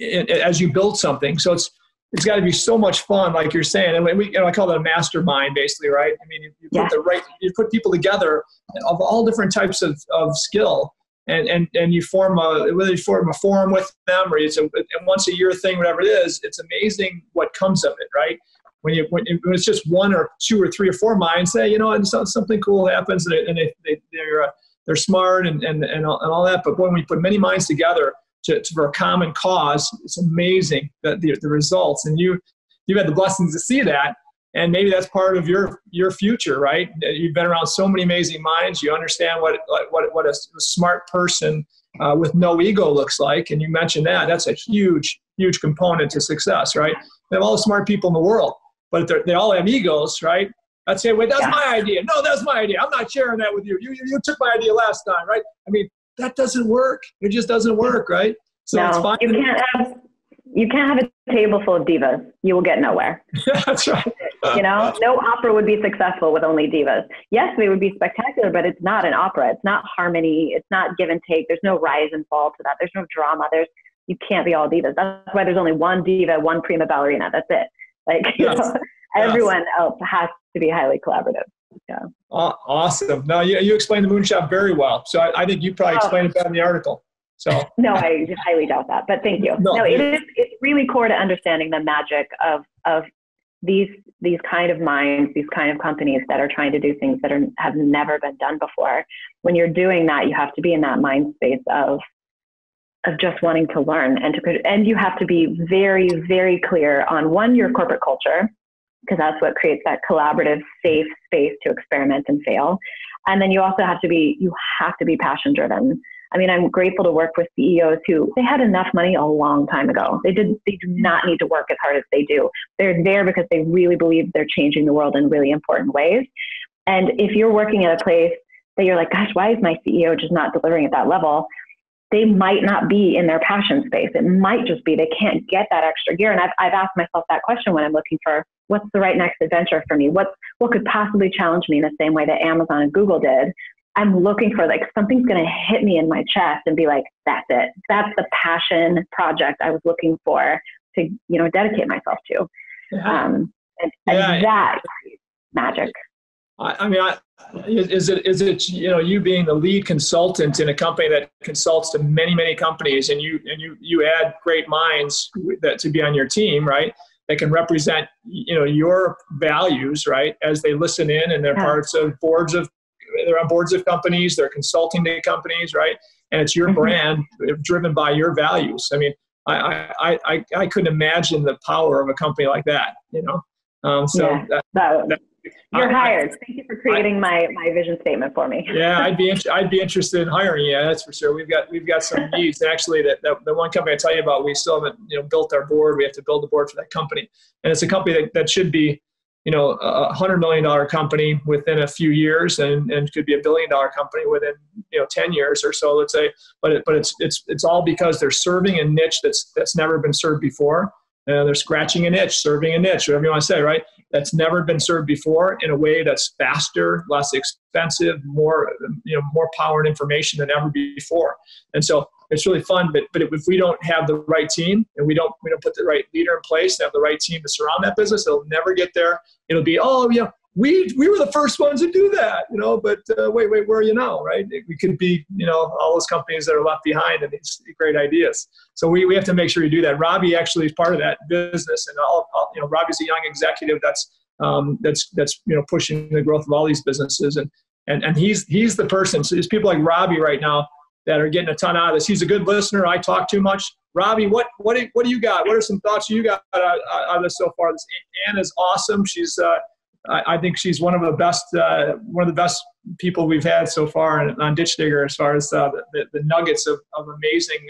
as you build something. So it's it's got to be so much fun, like you're saying. And we, you know, I call that a mastermind, basically, right? I mean, you, you put yeah. the right, you put people together of all different types of, of skill, and, and and you form a whether you form a forum with them or it's a, a once a year thing, whatever it is. It's amazing what comes of it, right? When you when, it's just one or two or three or four minds, say, you know, and something cool happens, and, they, they they're uh, they're smart and and and all, and all that. But when we put many minds together to, to, for a common cause. It's amazing that the, the results, and you you've had the blessings to see that, and maybe that's part of your your future, right? You've been around so many amazing minds. You understand what what what a, smart person uh, with no ego looks like, and you mentioned that. That's a huge huge component to success, right? They have all the smart people in the world, but they all have egos, right? I'd say, wait, that's yeah. my idea. No, that's my idea. I'm not sharing that with you. You, you took my idea last time, right? I mean, that doesn't work. It just doesn't work, right? So no, it's fine. You can't have you can't have a table full of divas. You will get nowhere. [laughs] That's right. you know, no opera would be successful with only divas. Yes, they would be spectacular, but it's not an opera. It's not harmony. It's not give and take. There's no rise and fall to that. There's no drama. There's you can't be all divas. That's why there's only one diva, one prima ballerina. That's it. Like [laughs] yes. know, everyone yes. else has to be highly collaborative. Yeah. awesome. No, you, you explained the moonshot very well. So I, I think you probably oh. explained it better in the article. So [laughs] no, I highly doubt that. But thank you. No, no it is. It's really core to understanding the magic of of these these kind of minds, these kind of companies that are trying to do things that are have never been done before. When you're doing that, you have to be in that mind space of of just wanting to learn and to and you have to be very very clear on one your corporate culture because that's what creates that collaborative, safe space to experiment and fail. And then you also have to be, you have to be passion driven. I mean, I'm grateful to work with CEOs who they had enough money a long time ago. They did, they do not need to work as hard as they do. They're there because they really believe they're changing the world in really important ways. And if you're working at a place that you're like, gosh, why is my CEO just not delivering at that level? They might not be in their passion space. It might just be they can't get that extra gear. And I've, I've asked myself that question when I'm looking for what's the right next adventure for me? What's what could possibly challenge me in the same way that Amazon and Google did? I'm looking for like something's going to hit me in my chest and be like, that's it. That's the passion project I was looking for to you know dedicate myself to. Yeah. Um, and, yeah. and that magic. I, I mean, I, is it is it you know you being the lead consultant in a company that consults to many many companies, and you and you you add great minds that to be on your team, right? that can represent you know your values right as they listen in and they're yeah. parts of boards of they're on boards of companies they're consulting to companies right and it's your mm-hmm. brand driven by your values i mean I, I, I, I couldn't imagine the power of a company like that you know um, so yeah, that, that, that, you're I, hired. Thank you for creating I, my, my vision statement for me. yeah, I'd be I'd be interested in hiring you. That's for sure. We've got we've got some [laughs] needs. Actually, that, that the one company I tell you about, we still haven't you know built our board. We have to build a board for that company, and it's a company that, that should be you know a hundred million dollar company within a few years, and, and could be a billion dollar company within you know ten years or so. Let's say, but it, but it's it's it's all because they're serving a niche that's that's never been served before. Uh, they're scratching a niche, serving a niche, whatever you want to say, right? That's never been served before in a way that's faster, less expensive, more you know more power and information than ever before. And so it's really fun. But but if we don't have the right team and we don't we don't put the right leader in place, and have the right team to surround that business, it'll never get there. It'll be oh yeah. We, we were the first ones to do that, you know. But uh, wait, wait, where are you now, right? We could be, you know, all those companies that are left behind and these great ideas. So we, we have to make sure you do that. Robbie actually is part of that business, and all, all you know, Robbie's a young executive that's um, that's that's you know pushing the growth of all these businesses and and and he's he's the person so there's people like robbie right now that are getting a ton out of this he's a good listener i talk too much robbie what what do, what do you got what are some thoughts you got out, out of this so far this Ann is awesome she's uh, I, I, think she's one of the best uh, one of the best people we've had so far on ditch digger as far as uh, the, the nuggets of, of amazing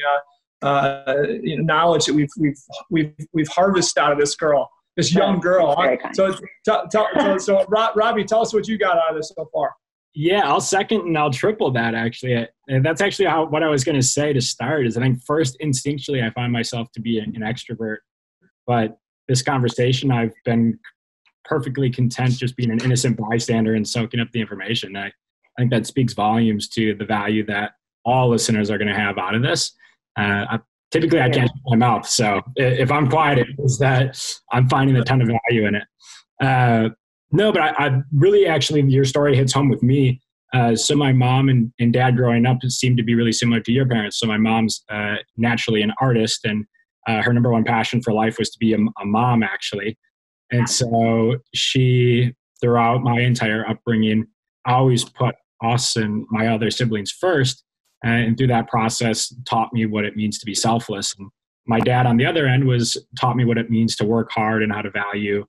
uh, uh, you know, knowledge that we've we've we've we've harvested out of this girl this young girl. So, so, so, so, Robbie, tell us what you got out of this so far. Yeah, I'll second and I'll triple that actually. And that's actually how, what I was going to say to start is I think first instinctually I find myself to be an, an extrovert, but this conversation I've been perfectly content just being an innocent bystander and soaking up the information. I, I think that speaks volumes to the value that all listeners are going to have out of this. Uh, typically I can't shut my mouth. So if I'm quiet, it means that I'm finding a ton of value in it. Uh, no, but I, I, really actually, your story hits home with me. Uh, so my mom and, and dad growing up seemed to be really similar to your parents. So my mom's uh, naturally an artist, and uh, her number one passion for life was to be a, a mom, actually. And so she, throughout my entire upbringing, always put us and my other siblings first. And through that process taught me what it means to be selfless. And my dad on the other end was taught me what it means to work hard and how to value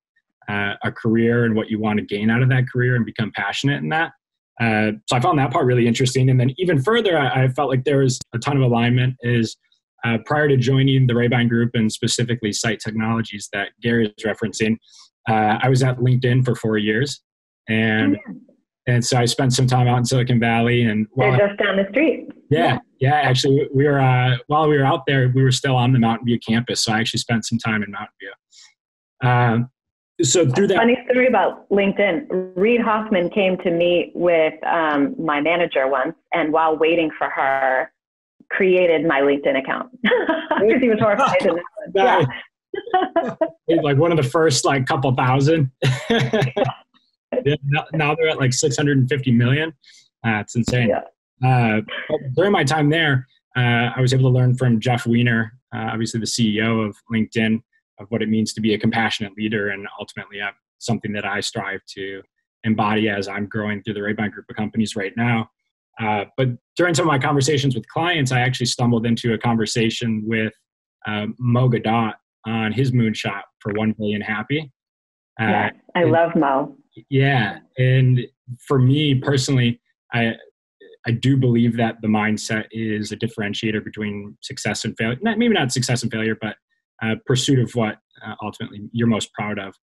uh, a career and what you want to gain out of that career and become passionate in that. Uh, so i found that part really interesting. And then even further i, I felt like there was a ton of alignment is uh, prior to joining the Rabine Group and specifically Site Technologies that Gary is referencing, uh, I was at LinkedIn for four years, and oh, and so I spent some time out in Silicon Valley, and while, they're just down the street. Yeah, yeah. Actually, we were uh, while we were out there, we were still on the Mountain View campus, so I actually spent some time in Mountain View. Um, so through that funny story about LinkedIn, Reid Hoffman came to meet with um, my manager once, and while waiting for her, created my LinkedIn account because he was horrified. yeah. like one of the first like couple thousand. [laughs] now, they're at like 650 million. Uh, insane. Yeah. Uh, during my time there, uh, I was able to learn from Jeff Weiner, uh, obviously the CEO of LinkedIn, of what it means to be a compassionate leader, and ultimately something that I strive to embody as I'm growing through the Rabine group of companies right now. Uh, but during some of my conversations with clients, I actually stumbled into a conversation with uh, Mo Gaudat on his moonshot for 1 billion happy. Uh, yeah, I and, love Mo. Yeah. And for me personally, I, I do believe that the mindset is a differentiator between success and failure. Not, maybe not success and failure, but uh, pursuit of what uh, ultimately you're most proud of.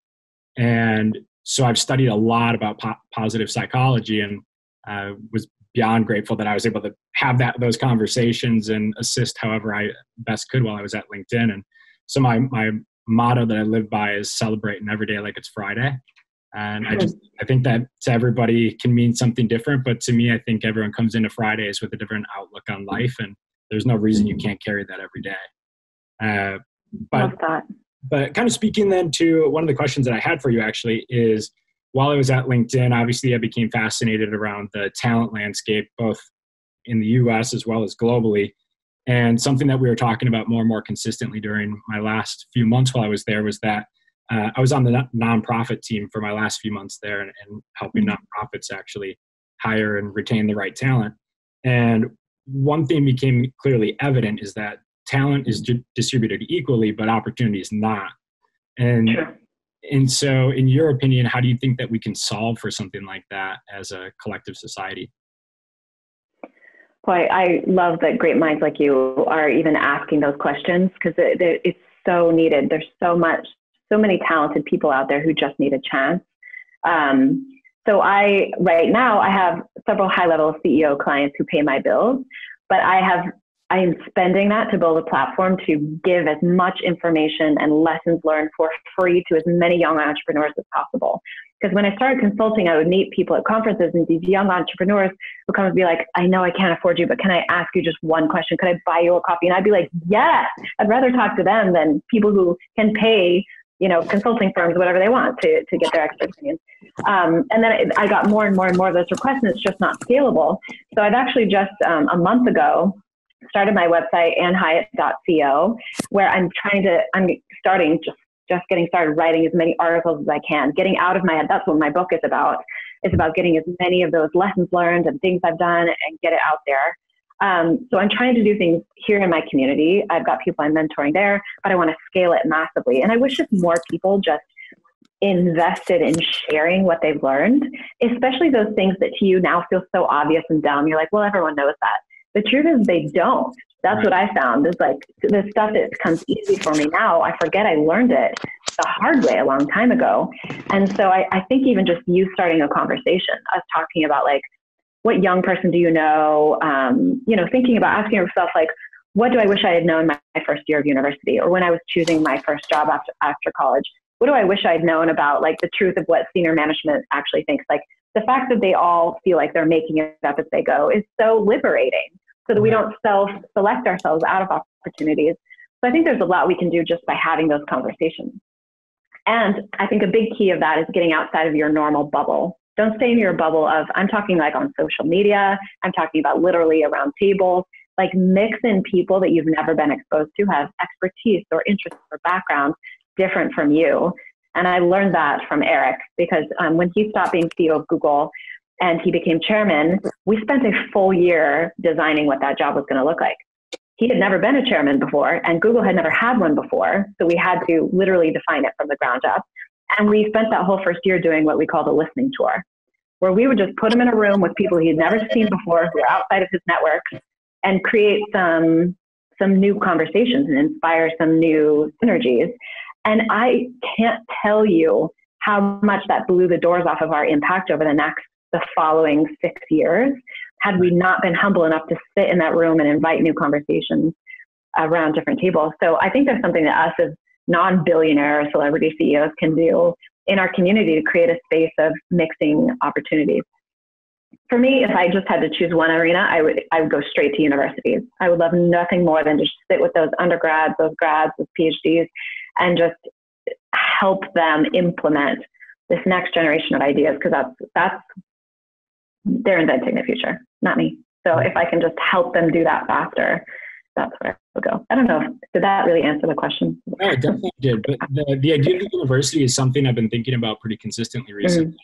And so I've studied a lot about po- positive psychology and uh, was beyond grateful that I was able to have that those conversations and assist however I best could while I was at LinkedIn. And so my my motto that I live by is celebrating every day like it's Friday. And I just I think that to everybody can mean something different, but to me, I think everyone comes into Fridays with a different outlook on life, and there's no reason you can't carry that every day. Uh, but but kind of speaking then to one of the questions that I had for you actually is while I was at LinkedIn, obviously I became fascinated around the talent landscape, both in the US as well as globally. And something that we were talking about more and more consistently during my last few months while I was there was that uh, I was on the nonprofit team for my last few months there and, and helping mm-hmm. nonprofits actually hire and retain the right talent. And one thing became clearly evident is that talent is di- distributed equally, but opportunity is not. And sure. And so, in your opinion, how do you think that we can solve for something like that as a collective society? Boy, I love that great minds like you are even asking those questions because it, it, it's so needed. There's so much, so many talented people out there who just need a chance. Um, so I, right now, I have several high-level CEO clients who pay my bills, but I have, I am spending that to build a platform to give as much information and lessons learned for free to as many young entrepreneurs as possible. Because when I started consulting, I would meet people at conferences and these young entrepreneurs would come and be like, I know I can't afford you, but can I ask you just one question? Could I buy you a coffee? And I'd be like, yes, I'd rather talk to them than people who can pay, you know, consulting firms, whatever they want to, to get their expert. Um, and then I got more and more and more of those requests and it's just not scalable. So I've actually just um, a month ago started my website annhiatt.co where I'm trying to, I'm starting just just getting started writing as many articles as I can, getting out of my head. That's what my book is about. It's about getting as many of those lessons learned and things I've done and get it out there. Um, so I'm trying to do things here in my community. I've got people I'm mentoring there, but I want to scale it massively. And I wish just more people just invested in sharing what they've learned, especially those things that to you now feel so obvious and dumb. You're like, well, everyone knows that. The truth is they don't. That's right. what I found is like the stuff that comes easy for me now, I forget I learned it the hard way a long time ago. And so I, I think even just you starting a conversation, us talking about like, what young person do you know? Um, you know, thinking about asking yourself like, what do I wish I had known my, my first year of university or when I was choosing my first job after, after college? What do I wish I'd known about like the truth of what senior management actually thinks? Like the fact that they all feel like they're making it up as they go is so liberating so that we don't self select ourselves out of opportunities. So I think there's a lot we can do just by having those conversations. And I think a big key of that is getting outside of your normal bubble. Don't stay in your bubble of, I'm talking like on social media, I'm talking about literally around tables. Like mix in people that you've never been exposed to, have expertise or interests or backgrounds different from you. And I learned that from Eric because um, when he stopped being CEO of Google, and he became chairman, we spent a full year designing what that job was going to look like. He had never been a chairman before, and Google had never had one before. So we had to literally define it from the ground up. And we spent that whole first year doing what we called a listening tour, where we would just put him in a room with people he'd never seen before who were outside of his network and create some some new conversations and inspire some new synergies. And I can't tell you how much that blew the doors off of our impact over the next the following six years had we not been humble enough to sit in that room and invite new conversations around different tables. So I think there's something that us as non-billionaire celebrity CEOs can do in our community to create a space of mixing opportunities. For me, if I just had to choose one arena, I would I would go straight to universities. I would love nothing more than just sit with those undergrads, those grads, those PhDs, and just help them implement this next generation of ideas because that's that's they're inventing the future, not me. So if I can just help them do that faster, that's where I will go. I don't know. Did that really answer the question? No, it definitely did. But the, the idea of the university is something I've been thinking about pretty consistently mm-hmm. recently.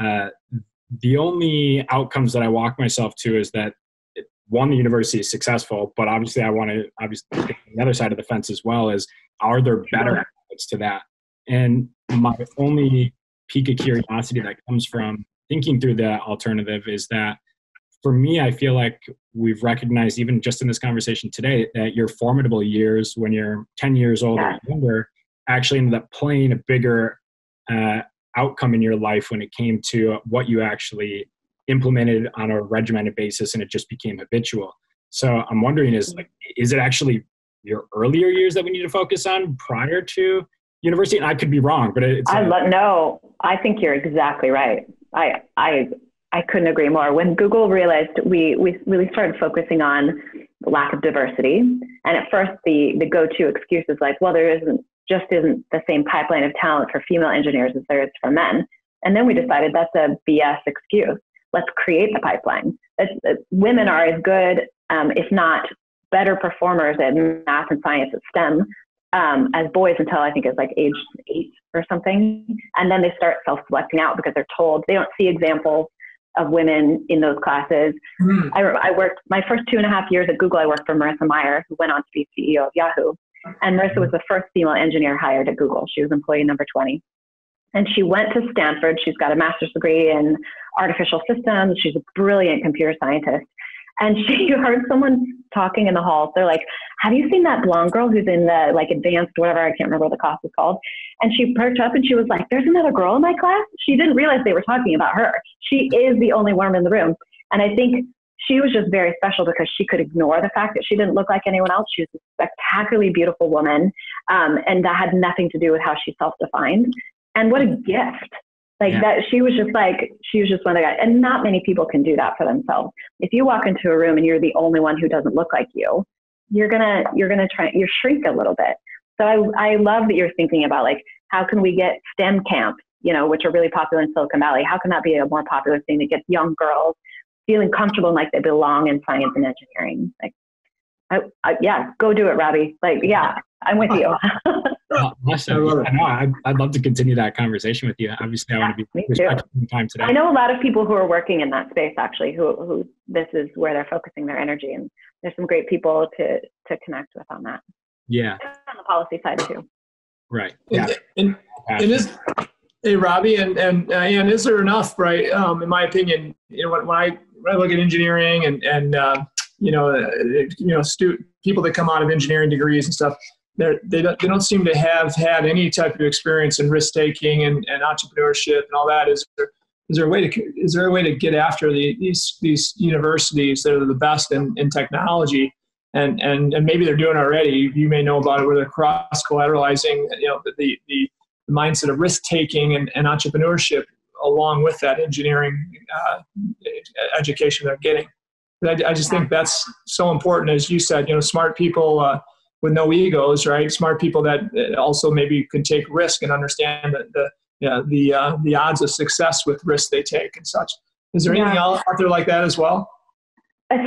Mm-hmm. Uh, the only outcomes that I walk myself to is that one, the university is successful, but obviously I want to obviously the other side of the fence as well is are there better outputs to that? And my only peak of curiosity that comes from thinking through the alternative is that for me, I feel like we've recognized, even just in this conversation today, that your formidable years, when you're 10 years old yeah. or younger, actually ended up playing a bigger uh, outcome in your life when it came to what you actually implemented on a regimented basis and it just became habitual. So I'm wondering is like, is it actually your earlier years that we need to focus on prior to university? And I could be wrong, but it's. I uh, no, I think you're exactly right. I, I, I couldn't agree more. When Google realized we, we really started focusing on the lack of diversity, and at first the, the go-to excuse is like, well, there isn't just isn't the same pipeline of talent for female engineers as there is for men. And then we decided that's a BS excuse. Let's create the pipeline. Women are as good, um, if not better performers at math and science at STEM um, as boys until I think it's like age eight or something. And then they start self selecting out because they're told they don't see examples of women in those classes. Mm. I, I worked my first two and a half years at Google. I worked for Marissa Mayer, who went on to be CEO of Yahoo. And Marissa was the first female engineer hired at Google. She was employee number 20. And she went to Stanford. She's got a master's degree in artificial systems. She's a brilliant computer scientist. And she [laughs] heard someone talking in the halls. They're like, Have you seen that blonde girl who's in the like advanced, whatever, I can't remember what the class is called? And she perked up and she was like, There's another girl in my class. She didn't realize they were talking about her. She is the only woman in the room. And I think she was just very special because she could ignore the fact that she didn't look like anyone else. She was a spectacularly beautiful woman. Um, and that had nothing to do with how she self defined. And what a gift. Like yeah. that, she was just like, she was just one of the guys. And not many people can do that for themselves. If you walk into a room and you're the only one who doesn't look like you, you're gonna, you're gonna try, you shrink a little bit. So I, I love that you're thinking about like, how can we get STEM camps, you know, which are really popular in Silicon Valley? How can that be a more popular thing that gets young girls feeling comfortable and like they belong in science and engineering? Like, I, I, yeah, go do it, Robbie. Like, yeah, I'm with you. [laughs] oh, awesome. I, I know. I'd, I'd, love to continue that conversation with you. Obviously, I yeah, want to be respectful of time today. I know a lot of people who are working in that space actually, who, who this is where they're focusing their energy, and there's some great people to to connect with on that. Yeah. on the policy side too. Right. Yeah. And, and, and is, hey, Robbie, and and uh, and is there enough? Right. Um, in my opinion, you know, when, when I when I look at engineering and and uh, you know, uh, you know, stu- people that come out of engineering degrees and stuff they're, they don't, they don't seem to have had any type of experience in risk taking and, and entrepreneurship and all that. Is there, is there a way to is there a way to get after the, these these universities that are the best in, in technology and, and and maybe they're doing it already. You may know about it where they're cross collateralizing you know the, the, the mindset of risk taking and, and entrepreneurship along with that engineering uh, education they're getting. I, I, just think that's so important, as you said. You know, smart people. Uh, with no egos, right? Smart people that uh, also maybe can take risk and understand the the yeah, the uh, the odds of success with risk they take and such. Is there anything else out there like that as well?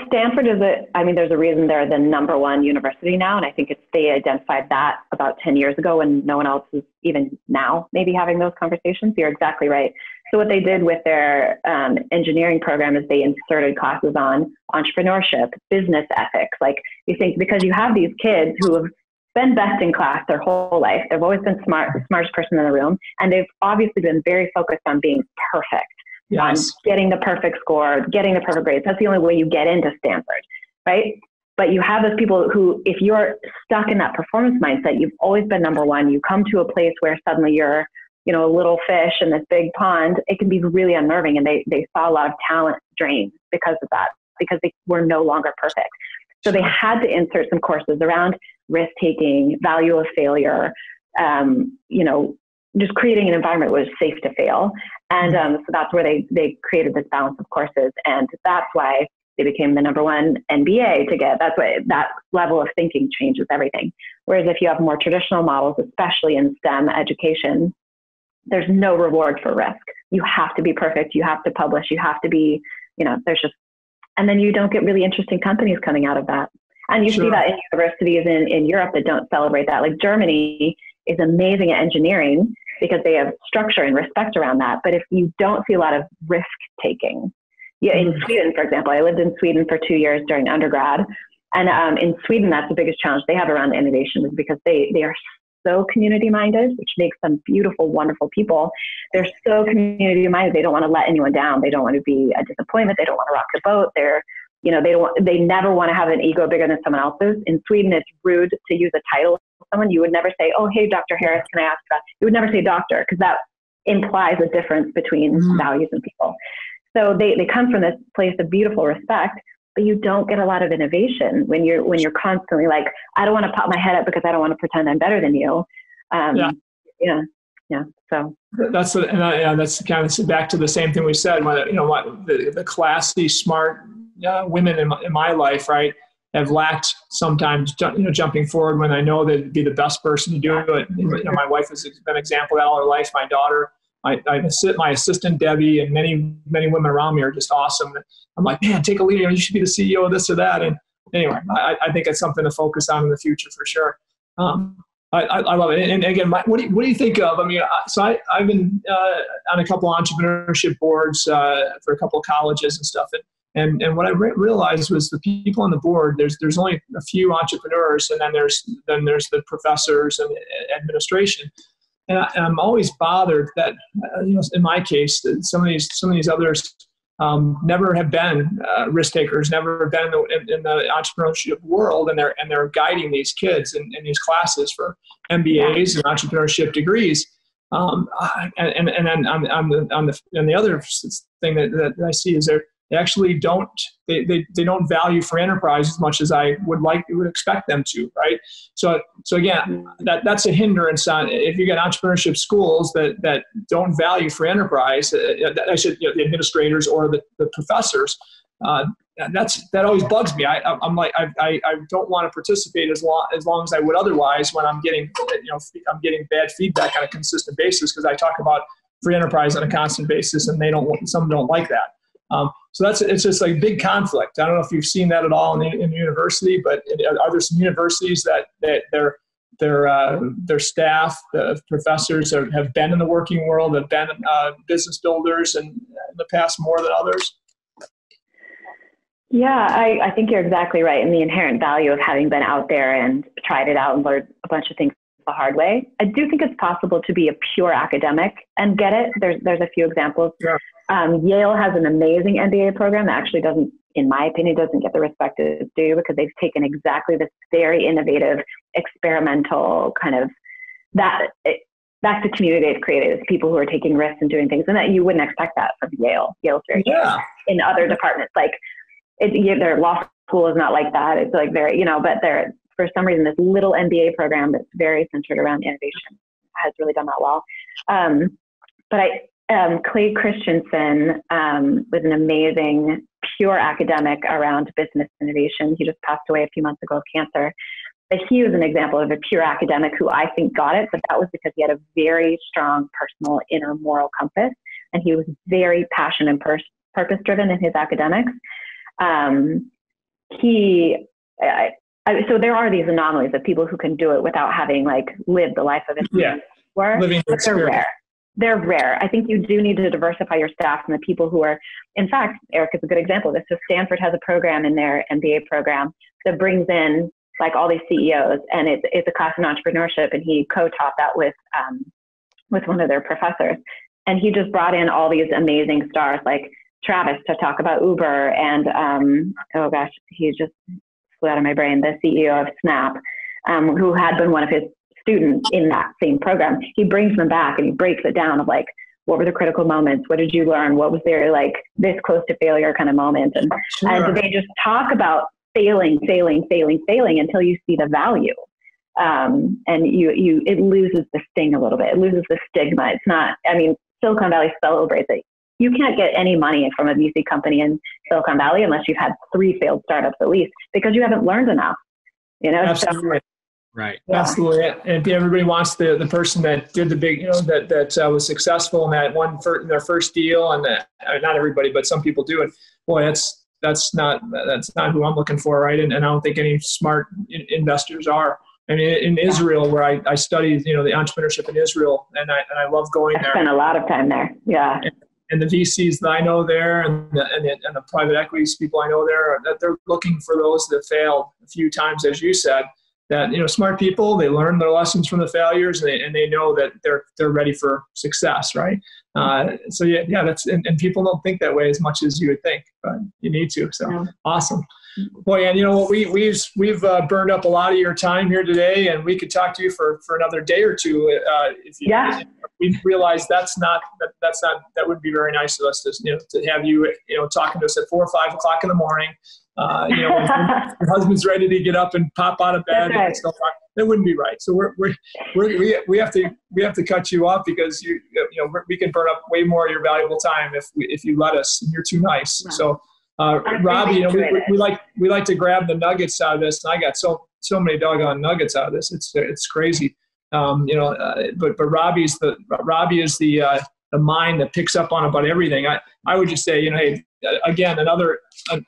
Stanford is a, I mean, there's a reason they're the number one university now. And I think it's, they identified that about 10 years ago and no one else is even now maybe having those conversations. You're exactly right. So what they did with their um, engineering program is they inserted classes on entrepreneurship, business ethics. Like you think, because you have these kids who have been best in class their whole life. They've always been smart, the smartest person in the room. And they've obviously been very focused on being perfect yes. on getting the perfect score, getting the perfect grades. That's the only way you get into Stanford, right? But you have those people who, if you're stuck in that performance mindset, you've always been number one. You come to a place where suddenly you're, you know, a little fish in this big pond. It can be really unnerving, and they they saw a lot of talent drain because of that, because they were no longer perfect. So they had to insert some courses around risk taking, value of failure, um, you know, just creating an environment where it's safe to fail. And um, so that's where they, they created this balance of courses. And that's why they became the number one MBA to get. That's why that level of thinking changes everything. Whereas if you have more traditional models, especially in STEM education, there's no reward for risk. You have to be perfect. You have to publish. You have to be, you know, there's just, and then you don't get really interesting companies coming out of that. And you sure. see that in universities in, in Europe that don't celebrate that. Like Germany is amazing at engineering, because they have structure and respect around that. But if you don't see a lot of risk taking, yeah, in mm-hmm. Sweden, for example, I lived in Sweden for two years during undergrad. And um, in Sweden, that's the biggest challenge they have around innovation is because they, they are so community minded, which makes them beautiful, wonderful people. They're so community minded. They don't want to let anyone down. They don't want to be a disappointment. They don't want to rock the boat. They're, you know, they don't they never want to have an ego bigger than someone else's. In Sweden, it's rude to use a title someone, you would never say, "Oh, hey, Dr. Harris, can I ask about?" You would never say "doctor" because that implies a difference between mm-hmm. values and people. So they, they come from this place of beautiful respect, but you don't get a lot of innovation when you're when you're constantly like, "I don't want to pop my head up because I don't want to pretend I'm better than you." Um, yeah. yeah, yeah. So that's the, and yeah, that's kind of back to the same thing we said. When you know what the, the classy, smart uh, women in my, in my life, right? have lacked sometimes you know, jumping forward when I know that would be the best person to do it. You know, my wife has been an example all her life. My daughter, my, my assistant Debbie, and many many women around me are just awesome. I'm like, man, take a lead. You should be the CEO of this or that. And anyway, I, I think it's something to focus on in the future for sure. Um, I, I, love it. And, again, my, what, do you, what do you think of? I mean, so I, I've been uh, on a couple entrepreneurship boards uh, for a couple of colleges and stuff. And, and, and what I re- realized was the people on the board, there's, there's only a few entrepreneurs and then there's, then there's the professors and administration. And, I, am always bothered that, uh, you know, in my case, that some of these, some of these others um, never have been uh, risk takers, never been in the, in, in, the entrepreneurship world, and they're and they're guiding these kids in, in these classes for MBAs and entrepreneurship degrees. Um, and and then on, on the on the and the other thing that, that I see is they're they actually don't they, they, they don't value for enterprise as much as I would like would expect them to, right? So so again, that that's a hindrance on if you get entrepreneurship schools that that don't value for enterprise. Uh, I should you know, the administrators or the, the professors. Uh, that's that always bugs me. I, I'm like I, I, I don't want to participate as long as long as I would otherwise when I'm getting you know I'm getting bad feedback on a consistent basis because I talk about free enterprise on a constant basis and they don't some don't like that. Um, so that's it's just like big conflict. I don't know if you've seen that at all in the, in university, but are there some universities that that their their uh, their staff, the professors are, have been in the working world, have been uh, business builders, and in the past more than others? Yeah, I, I think you're exactly right in the inherent value of having been out there and tried it out and learned a bunch of things the hard way. I do think it's possible to be a pure academic and get it. There's there's a few examples. Yeah. Um, Yale has an amazing MBA program that actually doesn't, in my opinion, doesn't get the respect it's due because they've taken exactly this very innovative, experimental kind of that. It, that's the community they've created. It's people who are taking risks and doing things, and that you wouldn't expect that from Yale. Yale's very yeah. in other departments. Like it, their law school is not like that. It's like very, you know, but they're for some reason this little MBA program that's very centered around innovation has really done that well. Um, but I, um, Clay Christensen um, was an amazing, pure academic around business innovation. He just passed away a few months ago of cancer. But he was an example of a pure academic who I think got it, but that was because he had a very strong personal inner moral compass, and he was very passion and purpose driven in his academics. Um, he, I, I, so there are these anomalies of people who can do it without having like lived the life of it. Yeah, living but they're rare they're rare. I think you do need to diversify your staff from the people who are, in fact, Eric is a good example of this. So Stanford has a program in their MBA program that brings in like all these CEOs, and it's it's a class in entrepreneurship, and he co-taught that with um, with one of their professors, and he just brought in all these amazing stars like Travis to talk about Uber, and um, oh gosh, he just flew out of my brain, the CEO of Snap, um, who had been one of his students in that same program, he brings them back and he breaks it down of like, what were the critical moments? What did you learn? What was their like this close to failure kind of moment? And, sure. and they just talk about failing, failing, failing, failing until you see the value. Um, and you, you, it loses the sting a little bit. It loses the stigma. It's not, I mean, Silicon Valley celebrates it. You can't get any money from a VC company in Silicon Valley unless you've had three failed startups at least because you haven't learned enough. You know, Absolutely. So Right. Absolutely. And everybody wants the, the person that did the big, you know, that, that uh, was successful in that one for their first deal. And that, uh, not everybody, but some people do. And boy, that's, that's not, that's not who I'm looking for. Right. And, and I don't think any smart in, investors are. I mean, in Israel, where I, I studied, you know, the entrepreneurship in Israel, and I, and I love going I there. spent a lot of time there. Yeah. And, and the VCs that I know there, and the, and the, and the private equities people I know there, that they're looking for those that failed a few times, as you said, that you know smart people they learn their lessons from the failures and they, and they know that they're they're ready for success right uh, so yeah yeah that's and, and, people don't think that way as much as you would think but you need to so yeah. awesome boy and you know what? we we've we've uh, burned up a lot of your time here today and we could talk to you for for another day or two uh, if you yeah. we realize that's not that, that's not that would be very nice of us to you know to have you you know talking to us at four or five o'clock in the morning uh, you know, [laughs] your husband's ready to get up and pop out of bed, right. that wouldn't be right. So we're, we're, we're, we we have to we have to cut you off because you you know we can burn up way more of your valuable time if we, if you let us. You're too nice. So uh, Robbie, you know, we, we, like we like to grab the nuggets out of this, and I got so so many doggone nuggets out of this. It's it's crazy. Um, you know, uh, but but Robbie's the Robbie is the uh, the mind that picks up on about everything. I I would just say, you know, hey, again, another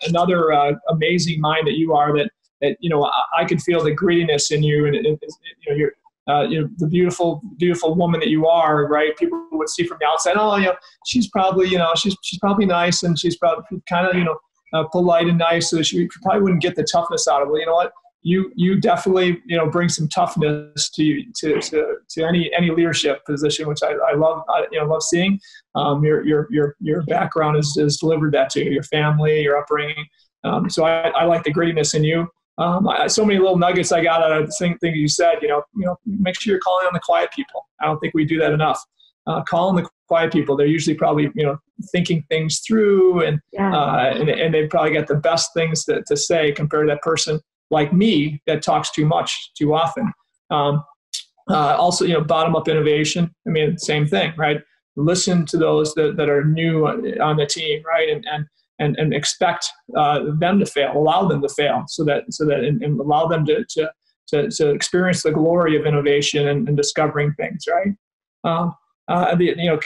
another uh, amazing mind that you are. That that you know, I, I could feel the grittiness in you, and it, it, you know, you're uh, you know, the beautiful, beautiful woman that you are, right? People would see from the outside, oh, you know, she's probably, you know, she's she's probably nice and she's probably kind of, you know, uh, polite and nice, so she probably wouldn't get the toughness out of it. Well, you know what? You you definitely you know bring some toughness to to to, to any any leadership position, which I, I love I, you know love seeing. Um, your your your your background has delivered that to you, your family, your upbringing. Um, so I, I like the grittiness in you. Um, I, so many little nuggets I got out of the same thing you said. You know, you know, make sure you're calling on the quiet people. I don't think we do that enough. Uh, call on the quiet people. They're usually probably you know thinking things through, and yeah. uh, and, and they've probably got the best things to, to say compared to that person like me that talks too much too often. Um, uh, also, you know, bottom up innovation. I mean, same thing, right? Listen to those that, that are new on the team, right? And and and, and expect uh, them to fail, allow them to fail, so that so that and, and allow them to, to to to experience the glory of innovation and, and discovering things, right? Um, uh, the, you know,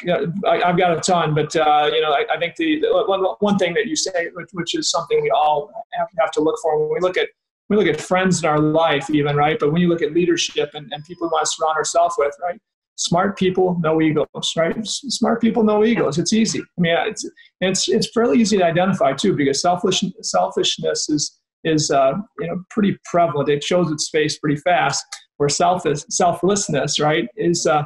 I, have got a ton, but uh, you know, I, I think the, the, one, one thing that you say, which, which, is something we all have, have to look for when we look at we look at friends in our life, even right. But when you look at leadership and, and people we want to surround ourselves with, right? Smart people, no egos, right? Smart people, no egos. It's easy. I mean, it's it's it's fairly easy to identify too, because selfish selfishness is is uh, you know pretty prevalent. It shows its face pretty fast. Where selfish selflessness, right, is uh,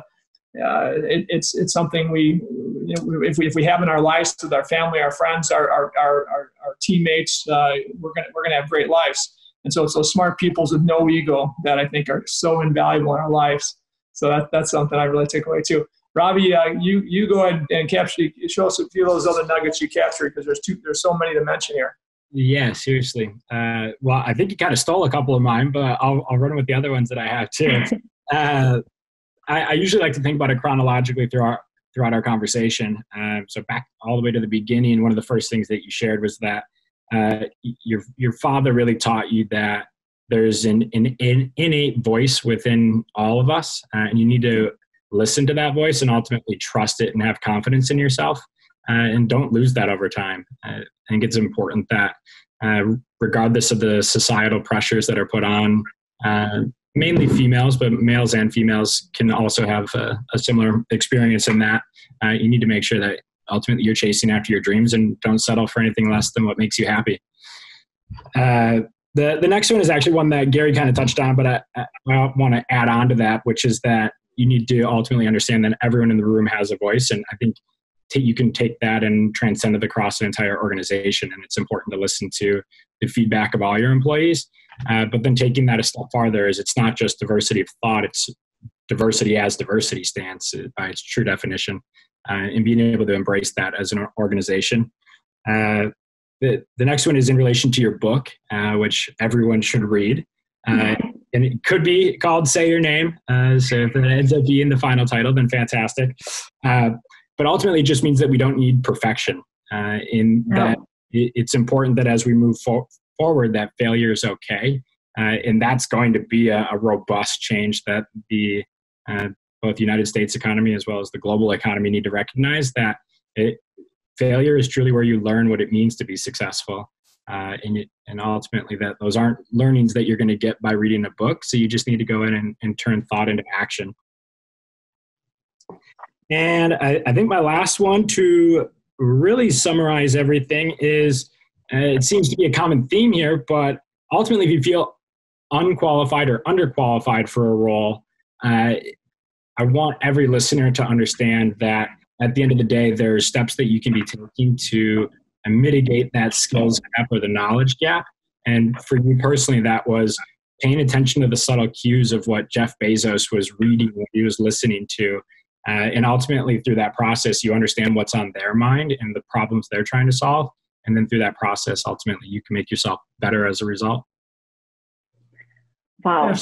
uh, it, it's it's something we, you know, if we if we have in our lives with our family, our friends, our our our, our, our teammates, uh, we're gonna we're gonna have great lives. And so it's those smart peoples with no ego that I think are so invaluable in our lives. So that, that's something I really take away too. Robbie, uh, you you go ahead and capture. Show us a few of those other nuggets you captured because there's two. There's so many to mention here. Yeah, seriously. Uh, well, I think you kind of stole a couple of mine, but I'll I'll run with the other ones that I have too. [laughs] uh, I, I, usually like to think about it chronologically throughout throughout our conversation. Um, so back all the way to the beginning, one of the first things that you shared was that uh, your your father really taught you that there's an, an, an innate voice within all of us, uh, and you need to listen to that voice and ultimately trust it and have confidence in yourself uh, and don't lose that over time. Uh, i think it's important that uh, regardless of the societal pressures that are put on uh, mainly females but males and females can also have a, a similar experience in that you need to make sure that ultimately you're chasing after your dreams and don't settle for anything less than what makes you happy. Uh, the, the next one is actually one that Gary kind of touched on, but I, I want to add on to that, which is that you need to ultimately understand that everyone in the room has a voice. And I think t- you can take that and transcend it across an entire organization. And it's important to listen to the feedback of all your employees. Uh, but then taking that a step farther is it's not just diversity of thought, it's diversity as diversity stance by its true definition. Uh, and being able to embrace that as an organization. Uh, the, the next one is in relation to your book, uh, which everyone should read. Uh, and it could be called Say Your Name. Uh, so if it ends up being the final title, then fantastic. Uh, but ultimately, it just means that we don't need perfection. Uh, in no. that it, it's important that as we move for, forward, that failure is okay. Uh, and that's going to be a, a robust change that the uh, both the United States economy as well as the global economy need to recognize that it, failure is truly where you learn what it means to be successful. Uh, and, and ultimately that those aren't learnings that you're going to get by reading a book. So you just need to go in and, and turn thought into action. And I, I, think my last one to really summarize everything is uh, it seems to be a common theme here but ultimately if you feel unqualified or underqualified for a role uh, i want every listener to understand that at the end of the day there are steps that you can be taking to mitigate that skills gap or the knowledge gap. And for you personally, that was paying attention to the subtle cues of what Jeff Bezos was reading, what he was listening to. Uh, and ultimately, through that process, you understand what's on their mind and the problems they're trying to solve. And then through that process, ultimately, you can make yourself better as a result. Wow. Uh,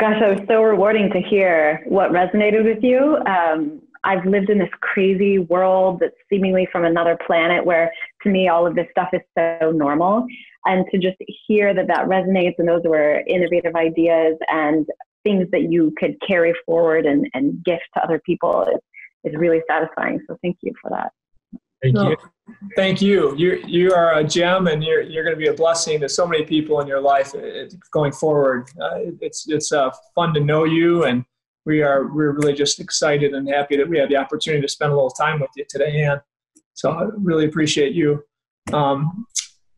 gosh, it was so rewarding to hear what resonated with you. Um, I've lived in this crazy world that's seemingly from another planet where to me all of this stuff is so normal. And to just hear that that resonates and those were innovative ideas and things that you could carry forward and, and gift to other people is, is really satisfying. So thank you for that. Thank you. thank you. You you are a gem, and you're you're going to be a blessing to so many people in your life uh, going forward. Uh, it's it's uh, fun to know you, and we are we're really just excited and happy that we had the opportunity to spend a little time with you today, Ann. So I really appreciate you. Um,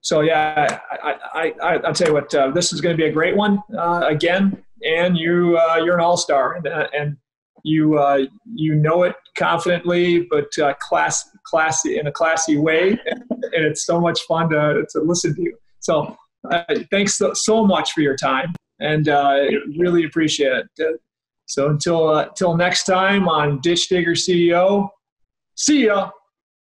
so yeah, I, I, I, will tell you what, uh, this is going to be a great one uh, again. And you, uh, you're an all-star, and, uh, and you, uh, you know it confidently, but uh, class, classy in a classy way, and, it's so much fun to, to listen to you. So thanks so, so, much for your time, and really appreciate it. So until uh, until next time on Ditch Digger CEO, see ya.